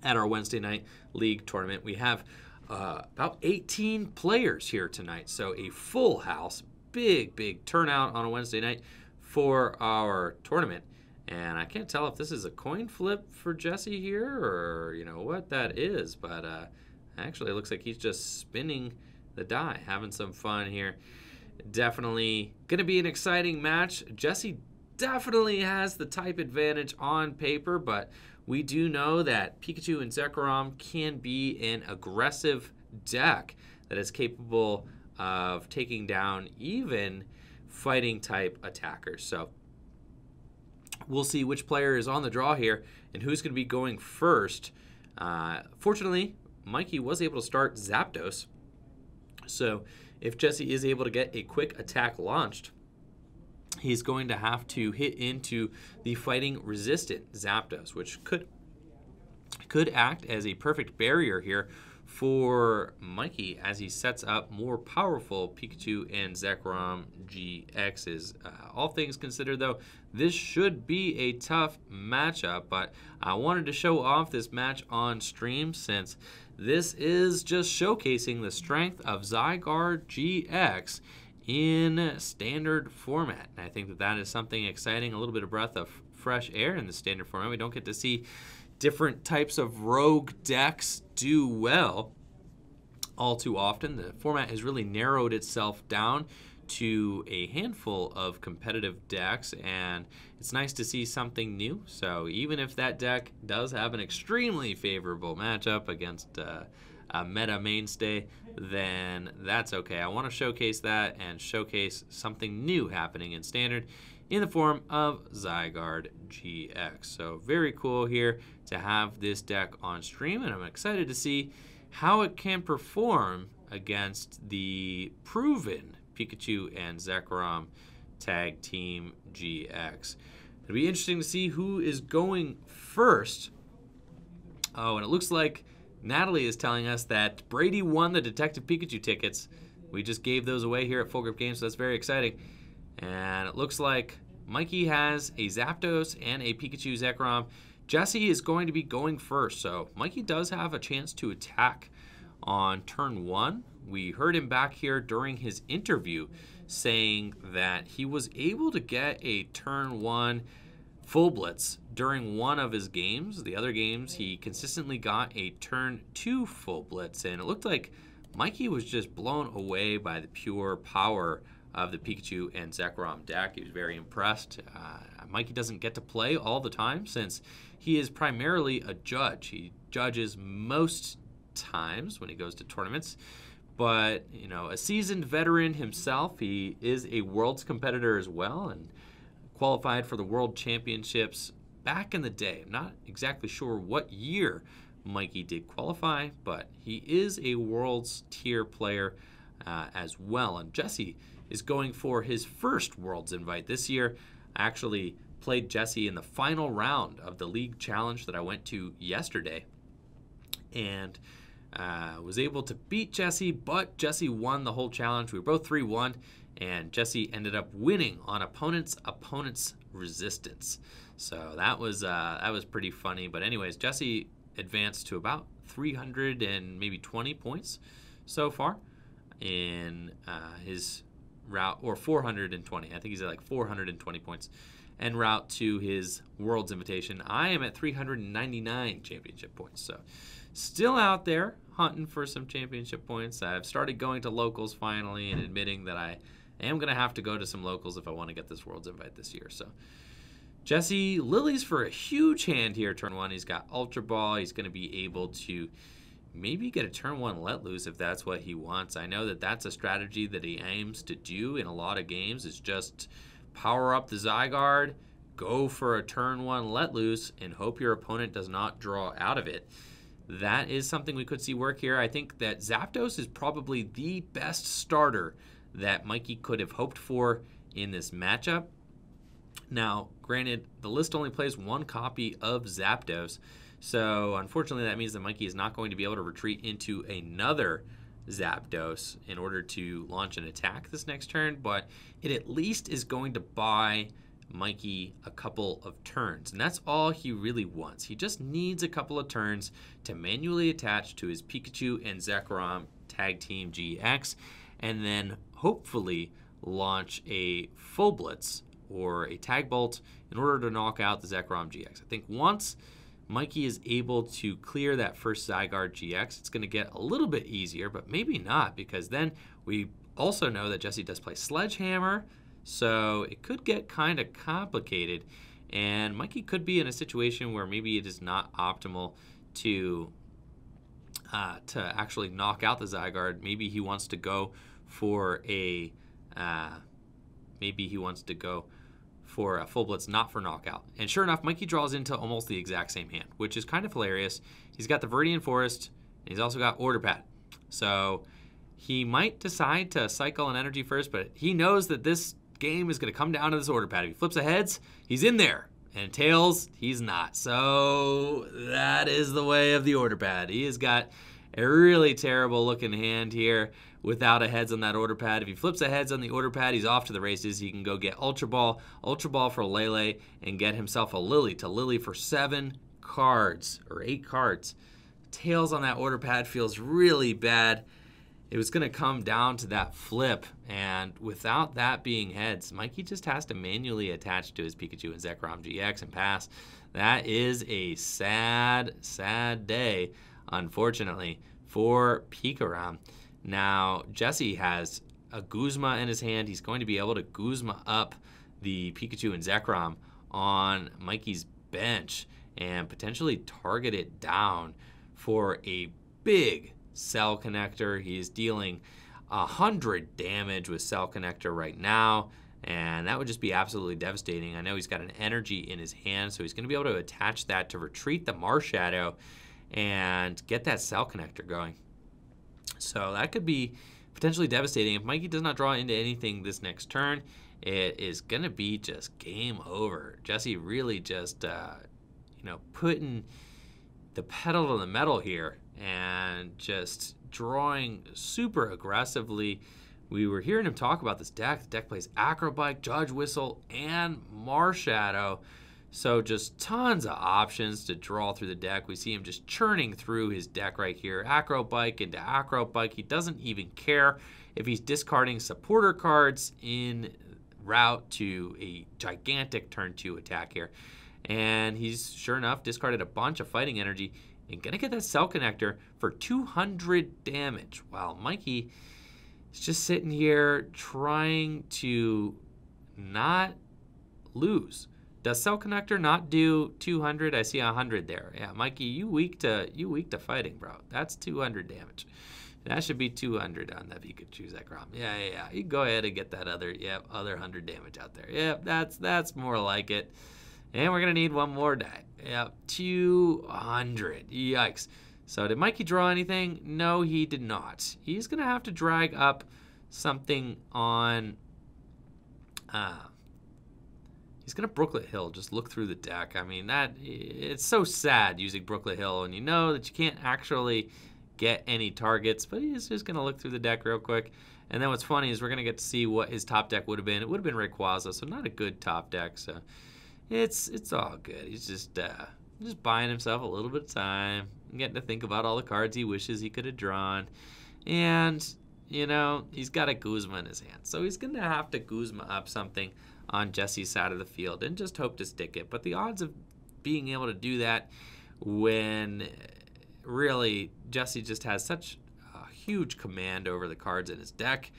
at our Wednesday night league tournament. We have uh, about 18 players here tonight, so a full house, big, big turnout on a Wednesday night for our tournament. And I can't tell if this is a coin flip for Jesse here or, you know, what that is, but uh, actually it looks like he's just spinning the die, having some fun here. Definitely going to be an exciting match. Jesse definitely has the type advantage on paper, but we do know that Pikachu and Zekrom can be an aggressive deck that is capable of taking down even fighting type attackers. So we'll see which player is on the draw here and who's going to be going first. Uh, fortunately, Mikey was able to start Zapdos. So if Jesse is able to get a quick attack launched, he's going to have to hit into the fighting resistant Zapdos, which could could act as a perfect barrier here for Mikey as he sets up more powerful Pikachu and Zekrom GXs. Uh, all things considered, though, this should be a tough matchup, but I wanted to show off this match on stream since this is just showcasing the strength of Zygarde GX in standard format. And I think that that is something exciting, a little bit of breath of fresh air in the standard format. We don't get to see different types of rogue decks do well all too often. The format has really narrowed itself down to a handful of competitive decks, and it's nice to see something new. So, even if that deck does have an extremely favorable matchup against uh, a meta mainstay, then that's okay. I want to showcase that and showcase something new happening in Standard in the form of Zygarde GX. So, very cool here to have this deck on stream, and I'm excited to see how it can perform against the proven Pikachu and Zekrom Tag Team GX. It'll be interesting to see who is going first. Oh, and it looks like Natalie is telling us that Brady won the Detective Pikachu tickets. We just gave those away here at Full Grip Games, so that's very exciting. And it looks like Mikey has a Zapdos and a Pikachu Zekrom. Jesse is going to be going first, so Mikey does have a chance to attack on turn one. We heard him back here during his interview saying that he was able to get a turn one full blitz during one of his games. The other games, he consistently got a turn two full blitz, and it looked like Mikey was just blown away by the pure power of the Pikachu and Zekrom deck. He was very impressed. Uh, Mikey doesn't get to play all the time since he is primarily a judge. He judges most times when he goes to tournaments. But, you know, a seasoned veteran himself, he is a world's competitor as well and qualified for the world championships back in the day. I'm not exactly sure what year Mikey did qualify, but he is a world's tier player uh, as well. And Jesse is going for his first world's invite this year. I actually played Jesse in the final round of the league challenge that I went to yesterday. And uh, was able to beat Jesse, but Jesse won the whole challenge. We were both 3 1, and Jesse ended up winning on opponent's opponent's resistance. So that was uh, that was pretty funny. But anyways, Jesse advanced to about 300 and maybe 20 points so far in uh, his route, or 420. I think he's at like 420 points en route to his World's Invitation. I am at 399 championship points. So still out there hunting for some championship points. I've started going to locals finally and admitting that I am going to have to go to some locals if I want to get this World's Invite this year. So, Jesse Lillie's for a huge hand here, turn one. He's got Ultra Ball. He's going to be able to maybe get a turn one let loose if that's what he wants. I know that that's a strategy that he aims to do in a lot of games, is just power up the Zygarde, go for a turn one let loose, and hope your opponent does not draw out of it that is something we could see work here. I think that Zapdos is probably the best starter that Mikey could have hoped for in this matchup. Now, granted, the list only plays one copy of Zapdos, so unfortunately that means that Mikey is not going to be able to retreat into another Zapdos in order to launch an attack this next turn, but it at least is going to buy Mikey a couple of turns. And that's all he really wants. He just needs a couple of turns to manually attach to his Pikachu and Zekrom Tag Team GX, and then hopefully launch a full blitz or a tag bolt in order to knock out the Zekrom GX. I think once Mikey is able to clear that first Zygarde GX, it's going to get a little bit easier, but maybe not because then we also know that Jesse does play Sledgehammer, so it could get kind of complicated, and Mikey could be in a situation where maybe it is not optimal to uh, to actually knock out the Zygarde. Maybe he wants to go for a uh, maybe he wants to go for a full blitz, not for knockout. And sure enough, Mikey draws into almost the exact same hand, which is kind of hilarious. He's got the Viridian Forest, and he's also got Order Pad. So he might decide to cycle an energy first, but he knows that this game is going to come down to this Order Pad. If he flips a heads, he's in there. And tails, he's not. So that is the way of the Order Pad. He has got a really terrible looking hand here without a heads on that order pad. If he flips a heads on the order pad, he's off to the races. He can go get Ultra Ball, Ultra Ball for Lele, and get himself a Lillie to Lillie for seven cards or eight cards. Tails on that order pad feels really bad. It was going to come down to that flip, and without that being heads, Mikey just has to manually attach to his Pikachu and Zekrom GX and pass. That is a sad, sad day, unfortunately, for Pikarom. Now, Jesse has a Guzma in his hand. He's going to be able to Guzma up the Pikachu and Zekrom on Mikey's bench and potentially target it down for a big cell connector. He's dealing 100 damage with cell connector right now, and that would just be absolutely devastating. I know he's got an energy in his hand, so he's going to be able to attach that to retreat the Marshadow and get that cell connector going. So that could be potentially devastating. If Mikey does not draw into anything this next turn, it is going to be just game over. Jesse really just, uh, you know, putting the pedal to the metal here and just drawing super aggressively. We were hearing him talk about this deck. The deck plays Acrobike, Judge Whistle, and Marshadow. So just tons of options to draw through the deck. We see him just churning through his deck right here. Acrobike into Acrobike. He doesn't even care if he's discarding supporter cards in route to a gigantic turn two attack here. And he's sure enough discarded a bunch of fighting energy and gonna get that cell connector for 200 damage. While Mikey is just sitting here trying to not lose. Does Cell Connector not do 200? I see 100 there. Yeah, Mikey, you weak to you weak to fighting, bro. That's 200 damage. That should be 200 on the Pikachu Zekrom. Yeah, yeah, yeah. You go ahead and get that other, yep, other 100 damage out there. Yep, that's that's more like it. And we're gonna need one more die. Yep, 200. Yikes. So did Mikey draw anything? No, he did not. He's gonna have to drag up something on. Uh, he's gonna Brooklet Hill. Just look through the deck. I mean that it's so sad using Brooklet Hill, and you know that you can't actually get any targets. But he's just gonna look through the deck real quick. And then what's funny is we're gonna get to see what his top deck would have been. It would have been Rayquaza, so not a good top deck. So it's it's all good. He's just uh, just buying himself a little bit of time, getting to think about all the cards he wishes he could have drawn, and you know he's got a Guzma in his hand, so he's gonna have to Guzma up something on Jesse's side of the field and just hope to stick it. But the odds of being able to do that when uh, really Jesse just has such a huge command over the cards in his deck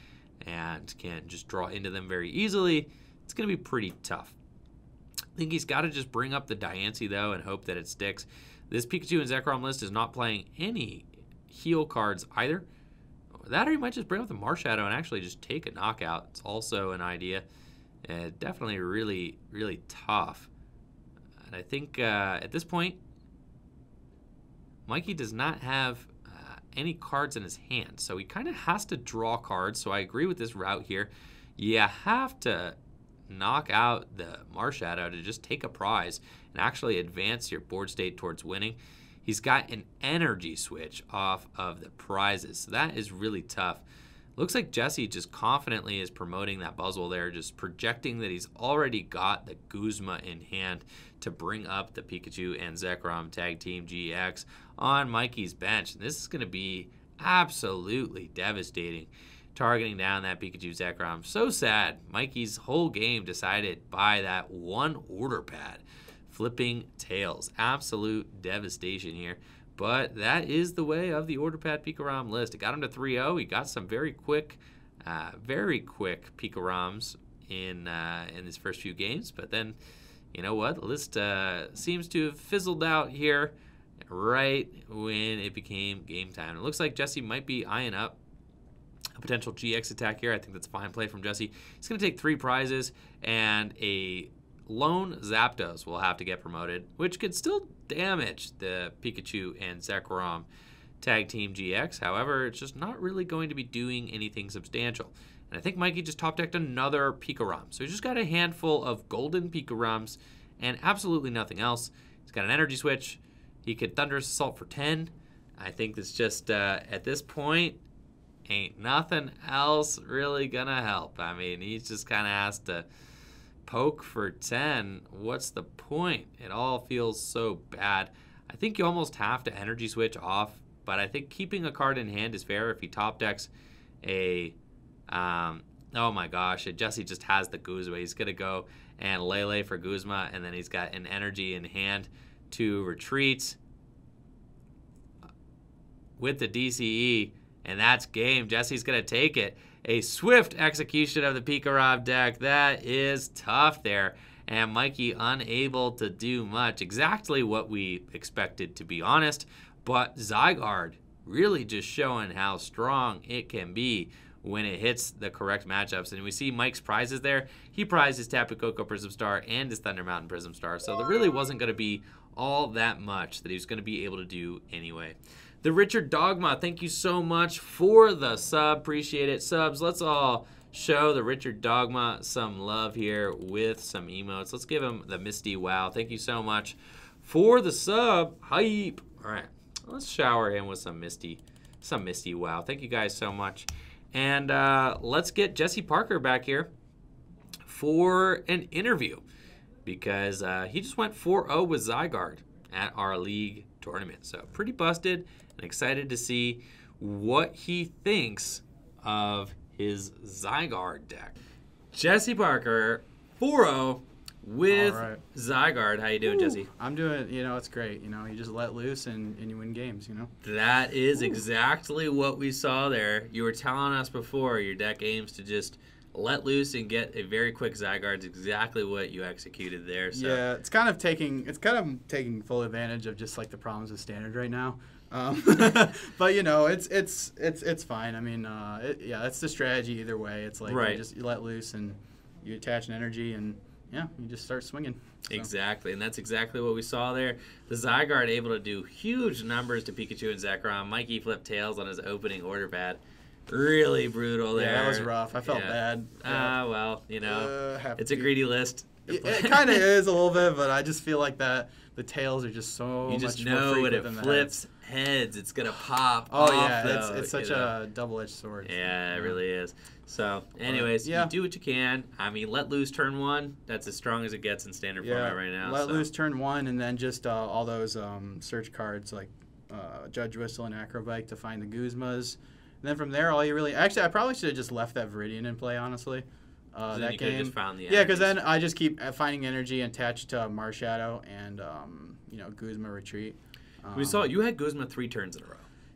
and can just draw into them very easily, it's going to be pretty tough. I think he's got to just bring up the Diancie though and hope that it sticks. This Pikachu and Zekrom list is not playing any heal cards either. That or he might just bring up the Marshadow and actually just take a knockout. It's also an idea. Uh, definitely really, really tough. And I think uh, at this point, Mikey does not have uh, any cards in his hand. So he kind of has to draw cards. So I agree with this route here. You have to knock out the Marshadow to just take a prize and actually advance your board state towards winning. He's got an energy switch off of the prizes. So that is really tough. Looks like Jesse just confidently is promoting that Buzzwole there, just projecting that he's already got the Guzma in hand to bring up the Pikachu and Zekrom Tag Team GX on Mikey's bench. And this is going to be absolutely devastating, targeting down that Pikachu Zekrom. So sad. Mikey's whole game decided by that one order pad, flipping tails. Absolute devastation here. But that is the way of the order pad Pikarom list. It got him to 3-0. He got some very quick, uh, very quick Pikaroms in uh, in his first few games. But then, you know what? The list uh, seems to have fizzled out here right when it became game time. It looks like Jesse might be eyeing up a potential GX attack here. I think that's a fine play from Jesse. He's going to take three prizes, and a lone Zapdos will have to get promoted, which could still damage the Pikachu and Zekrom Tag Team GX. However, it's just not really going to be doing anything substantial. And I think Mikey just top decked another Pikarom. So he's just got a handful of golden Pikaroms and absolutely nothing else. He's got an energy switch. He could Thunderous Assault for 10. I think it's just, uh, at this point, ain't nothing else really gonna help. I mean, he's just kind of has to poke for 10. What's the point? It all feels so bad. I think you almost have to energy switch off, but I think keeping a card in hand is fair if he top decks a. Um, oh my gosh, Jesse just has the Guzma. He's going to go and Lele for Guzma, and then he's got an energy in hand to retreat with the DCE, and that's game. Jesse's going to take it. A swift execution of the Pikarom deck. That is tough there. And Mikey unable to do much. Exactly what we expected, to be honest. But Zygarde really just showing how strong it can be when it hits the correct matchups. And we see Mike's prizes there. He prized his Tapu Koko Prism Star and his Thunder Mountain Prism Star. So there really wasn't going to be all that much that he was going to be able to do anyway. The Richard Dogma, thank you so much for the sub. Appreciate it. Subs, let's all show the Richard Dogma some love here with some emotes. Let's give him the Misty Wow. Thank you so much for the sub. Hype. All right, let's shower him with some Misty, some Misty Wow. Thank you guys so much. And uh, let's get Jesse Parker back here for an interview because uh, he just went 4 0 with Zygarde at our league tournament. So pretty busted and excited to see what he thinks of his Zygarde deck. Jesse Parker, 4-0 with right. Zygarde. How you doing, Jesse? I'm doing, you know, it's great. You know, you just let loose and, and you win games, you know? That is exactly what we saw there. You were telling us before your deck aims to just let loose and get a very quick Zygarde. It's exactly what you executed there. So. Yeah, it's kind of taking it's kind of taking full advantage of just like the problems with standard right now. Um, but you know, it's it's it's it's fine. I mean, uh, it, yeah, that's the strategy either way. It's like Right. you just you let loose and you attach an energy and yeah, you just start swinging. So, Exactly, and that's exactly what we saw there. The Zygarde able to do huge numbers to Pikachu and Zekrom. Mikey flipped tails on his opening order pad. Really brutal there. Yeah, that was rough. I felt Yeah. bad. Ah, well, you know, Uh, it's a greedy list. It, it kind of is a little bit, but I just feel like that the tails are just so you just much know when it flips heads. heads. it's gonna pop. Oh off, yeah, it's, though, it's such know. a double-edged sword. Yeah, it really is. So, anyways, yeah. you do what you can. I mean, let loose turn one. That's as strong as it gets in standard Yeah, format right now. let so. loose turn one, and then just uh, all those um, search cards like uh, Judge Whistle and Acrobike to find the Guzmas. And then from there, all you really actually, I probably should have just left that Viridian in play. Honestly, uh, Then that you game. just found the yeah, because then I just keep uh, finding energy attached attach it to Marshadow and um, you know Guzma retreat. Um, we saw you had Guzma three turns in a row.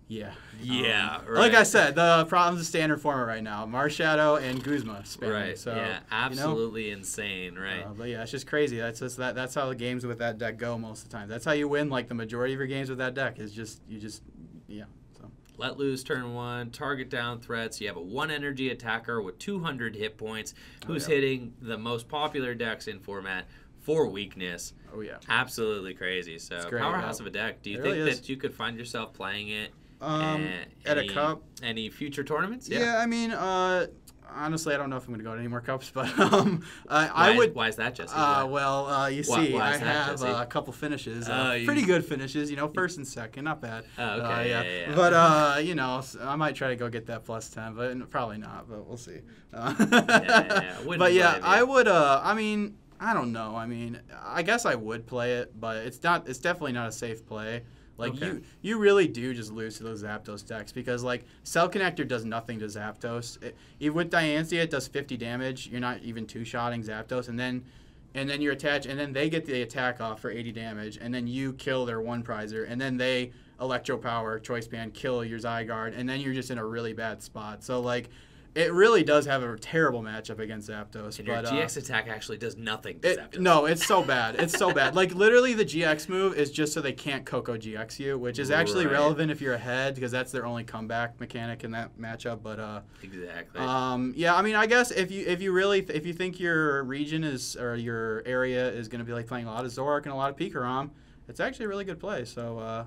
Yeah. Yeah, Um, Like I said, the problems of standard format right now: Marshadow and Guzma spamming. Right. So yeah. you know, Absolutely insane. Right. Uh, but yeah, it's just crazy. That's just that. That's how the games with that deck go most of the time. That's how you win like the majority of your games with that deck. Is just you just yeah. Let loose turn one. Target down threats. You have a one energy attacker with 200 hit points, who's yeah. hitting the most popular decks in format for weakness. oh yeah. Absolutely crazy. So great, powerhouse yeah. of a deck. Do you It think really that you could find yourself playing it? Um, eh, at a cup. Any future tournaments? Yeah. I mean, uh, honestly, I don't know if I'm going to go to any more cups, but um, I, Why, I would. Why is that, Jesse? Uh, well, uh, you Why- see, why I that, have a couple finishes, Oh, uh, you- pretty good finishes. You know, first and second, not bad. Oh, okay, Uh, yeah, yeah, yeah. But uh, you know, I might try to go get that plus ten, but probably not. But we'll see. Uh, but yeah. I would. Uh, I mean, I don't know. I mean, I guess I would play it, but it's not. It's definitely not a safe play. Like Okay. you, you really do just lose to those Zapdos decks because like Cell Connector does nothing to Zapdos. It, even with Diancie, it does 50 damage. You're not even two shotting Zapdos, and then, and then you attach, and then they get the attack off for 80 damage, and then you kill their one prizer, and then they Electro Power, Choice Band, kill your Zygarde, and then you're just in a really bad spot. So like. It really does have a terrible matchup against Zapdos. And your but, uh, GX attack actually does nothing to it- Zapdos. no, it's so bad. It's so bad. Like literally, the GX move is just so they can't Koko GX you, which is actually Right. relevant if you're ahead because that's their only comeback mechanic in that matchup. But uh, Exactly. um, yeah, I mean, I guess if you if you really if you think your region is or your area is going to be like playing a lot of Zoroark and a lot of Pikarom, it's actually a really good play. So uh,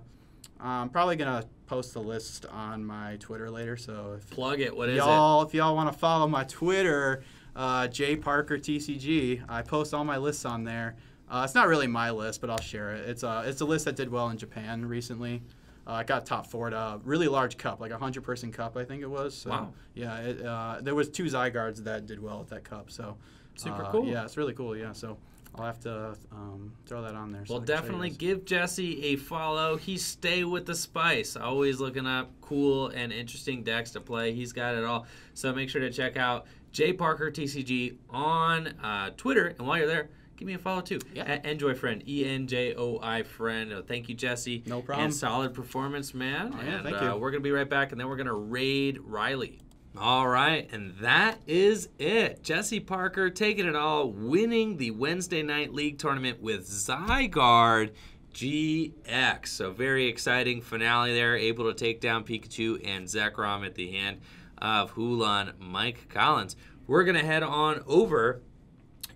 I'm probably gonna post the list on my Twitter later. So if Plug it. What is it? y'all if y'all want to follow my Twitter, uh, J Parker TCG, I post all my lists on there. Uh, it's not really my list, but I'll share it. It's a it's a list that did well in Japan recently. Uh, I got top four at a really large cup, like a hundred person cup, I think it was. So, Wow. Yeah, it, uh, there was two Zygardes that did well at that cup. So Super uh, cool. Yeah, it's really cool. Yeah, so I'll have to um, throw that on there. so Well, I can show you definitely give Jesse a follow. He stay with the spice. Always looking up cool and interesting decks to play. He's got it all. So make sure to check out J Parker TCG on uh, Twitter. And while you're there, give me a follow too. Yeah. At Enjoy Friend, E N J O I Friend. Uh, thank you, Jesse. No problem. And solid performance, man. Oh, yeah, and thank uh, you. we're gonna be right back, and then we're gonna raid Riley. All right, and that is it. Jesse Parker taking it all, winning the Wednesday night league tournament with Zygarde GX. So very exciting finale there, able to take down Pikachu and Zekrom at the hand of Hulan Mike Collins. We're gonna head on over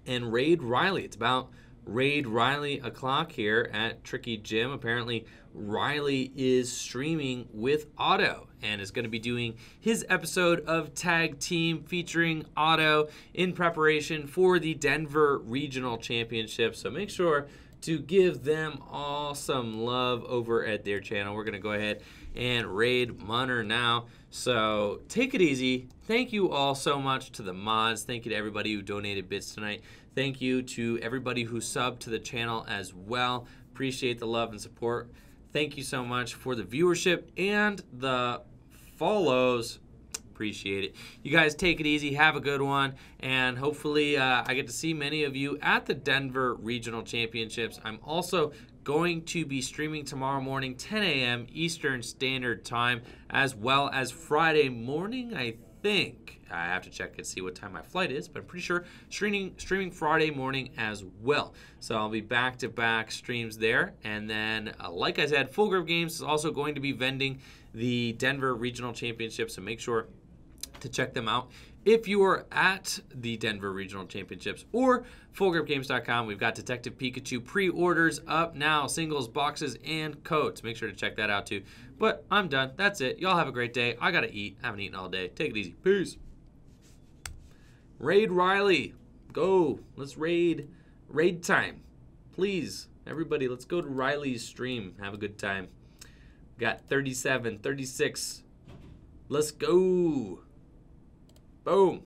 and raid Riley. It's about raid Riley o'clock here at Tricky Gym. Apparently, Riley is streaming with Otto and is going to be doing his episode of Tag Team featuring Otto in preparation for the Denver Regional Championship. So make sure to give them all some love over at their channel. We're going to go ahead and raid Munner now. So take it easy. Thank you all so much to the mods. Thank you to everybody who donated bits tonight. Thank you to everybody who subbed to the channel as well. Appreciate the love and support. Thank you so much for the viewership and the follows. Appreciate it. You guys take it easy. Have a good one. And hopefully, uh, I get to see many of you at the Denver Regional Championships. I'm also going to be streaming tomorrow morning, 10 a.m. Eastern Standard Time, as well as Friday morning, I think. I have to check and see what time my flight is, but I'm pretty sure streaming streaming Friday morning as well. So I'll be back to back streams there, and then uh, like I said, Full Grip Games is also going to be vending the Denver Regional Championship. So make sure to check them out. If you are at the Denver Regional Championships or FullGripGames.com, we've got Detective Pikachu pre-orders up now, singles, boxes, and codes. Make sure to check that out too. But I'm done. That's it. Y'all have a great day. I gotta eat. I haven't eaten all day. Take it easy. Peace. Raid Riley. Go. Let's raid. Raid time. Please. Everybody, let's go to Riley's stream. Have a good time. Got 37, 36. Let's go. Boom.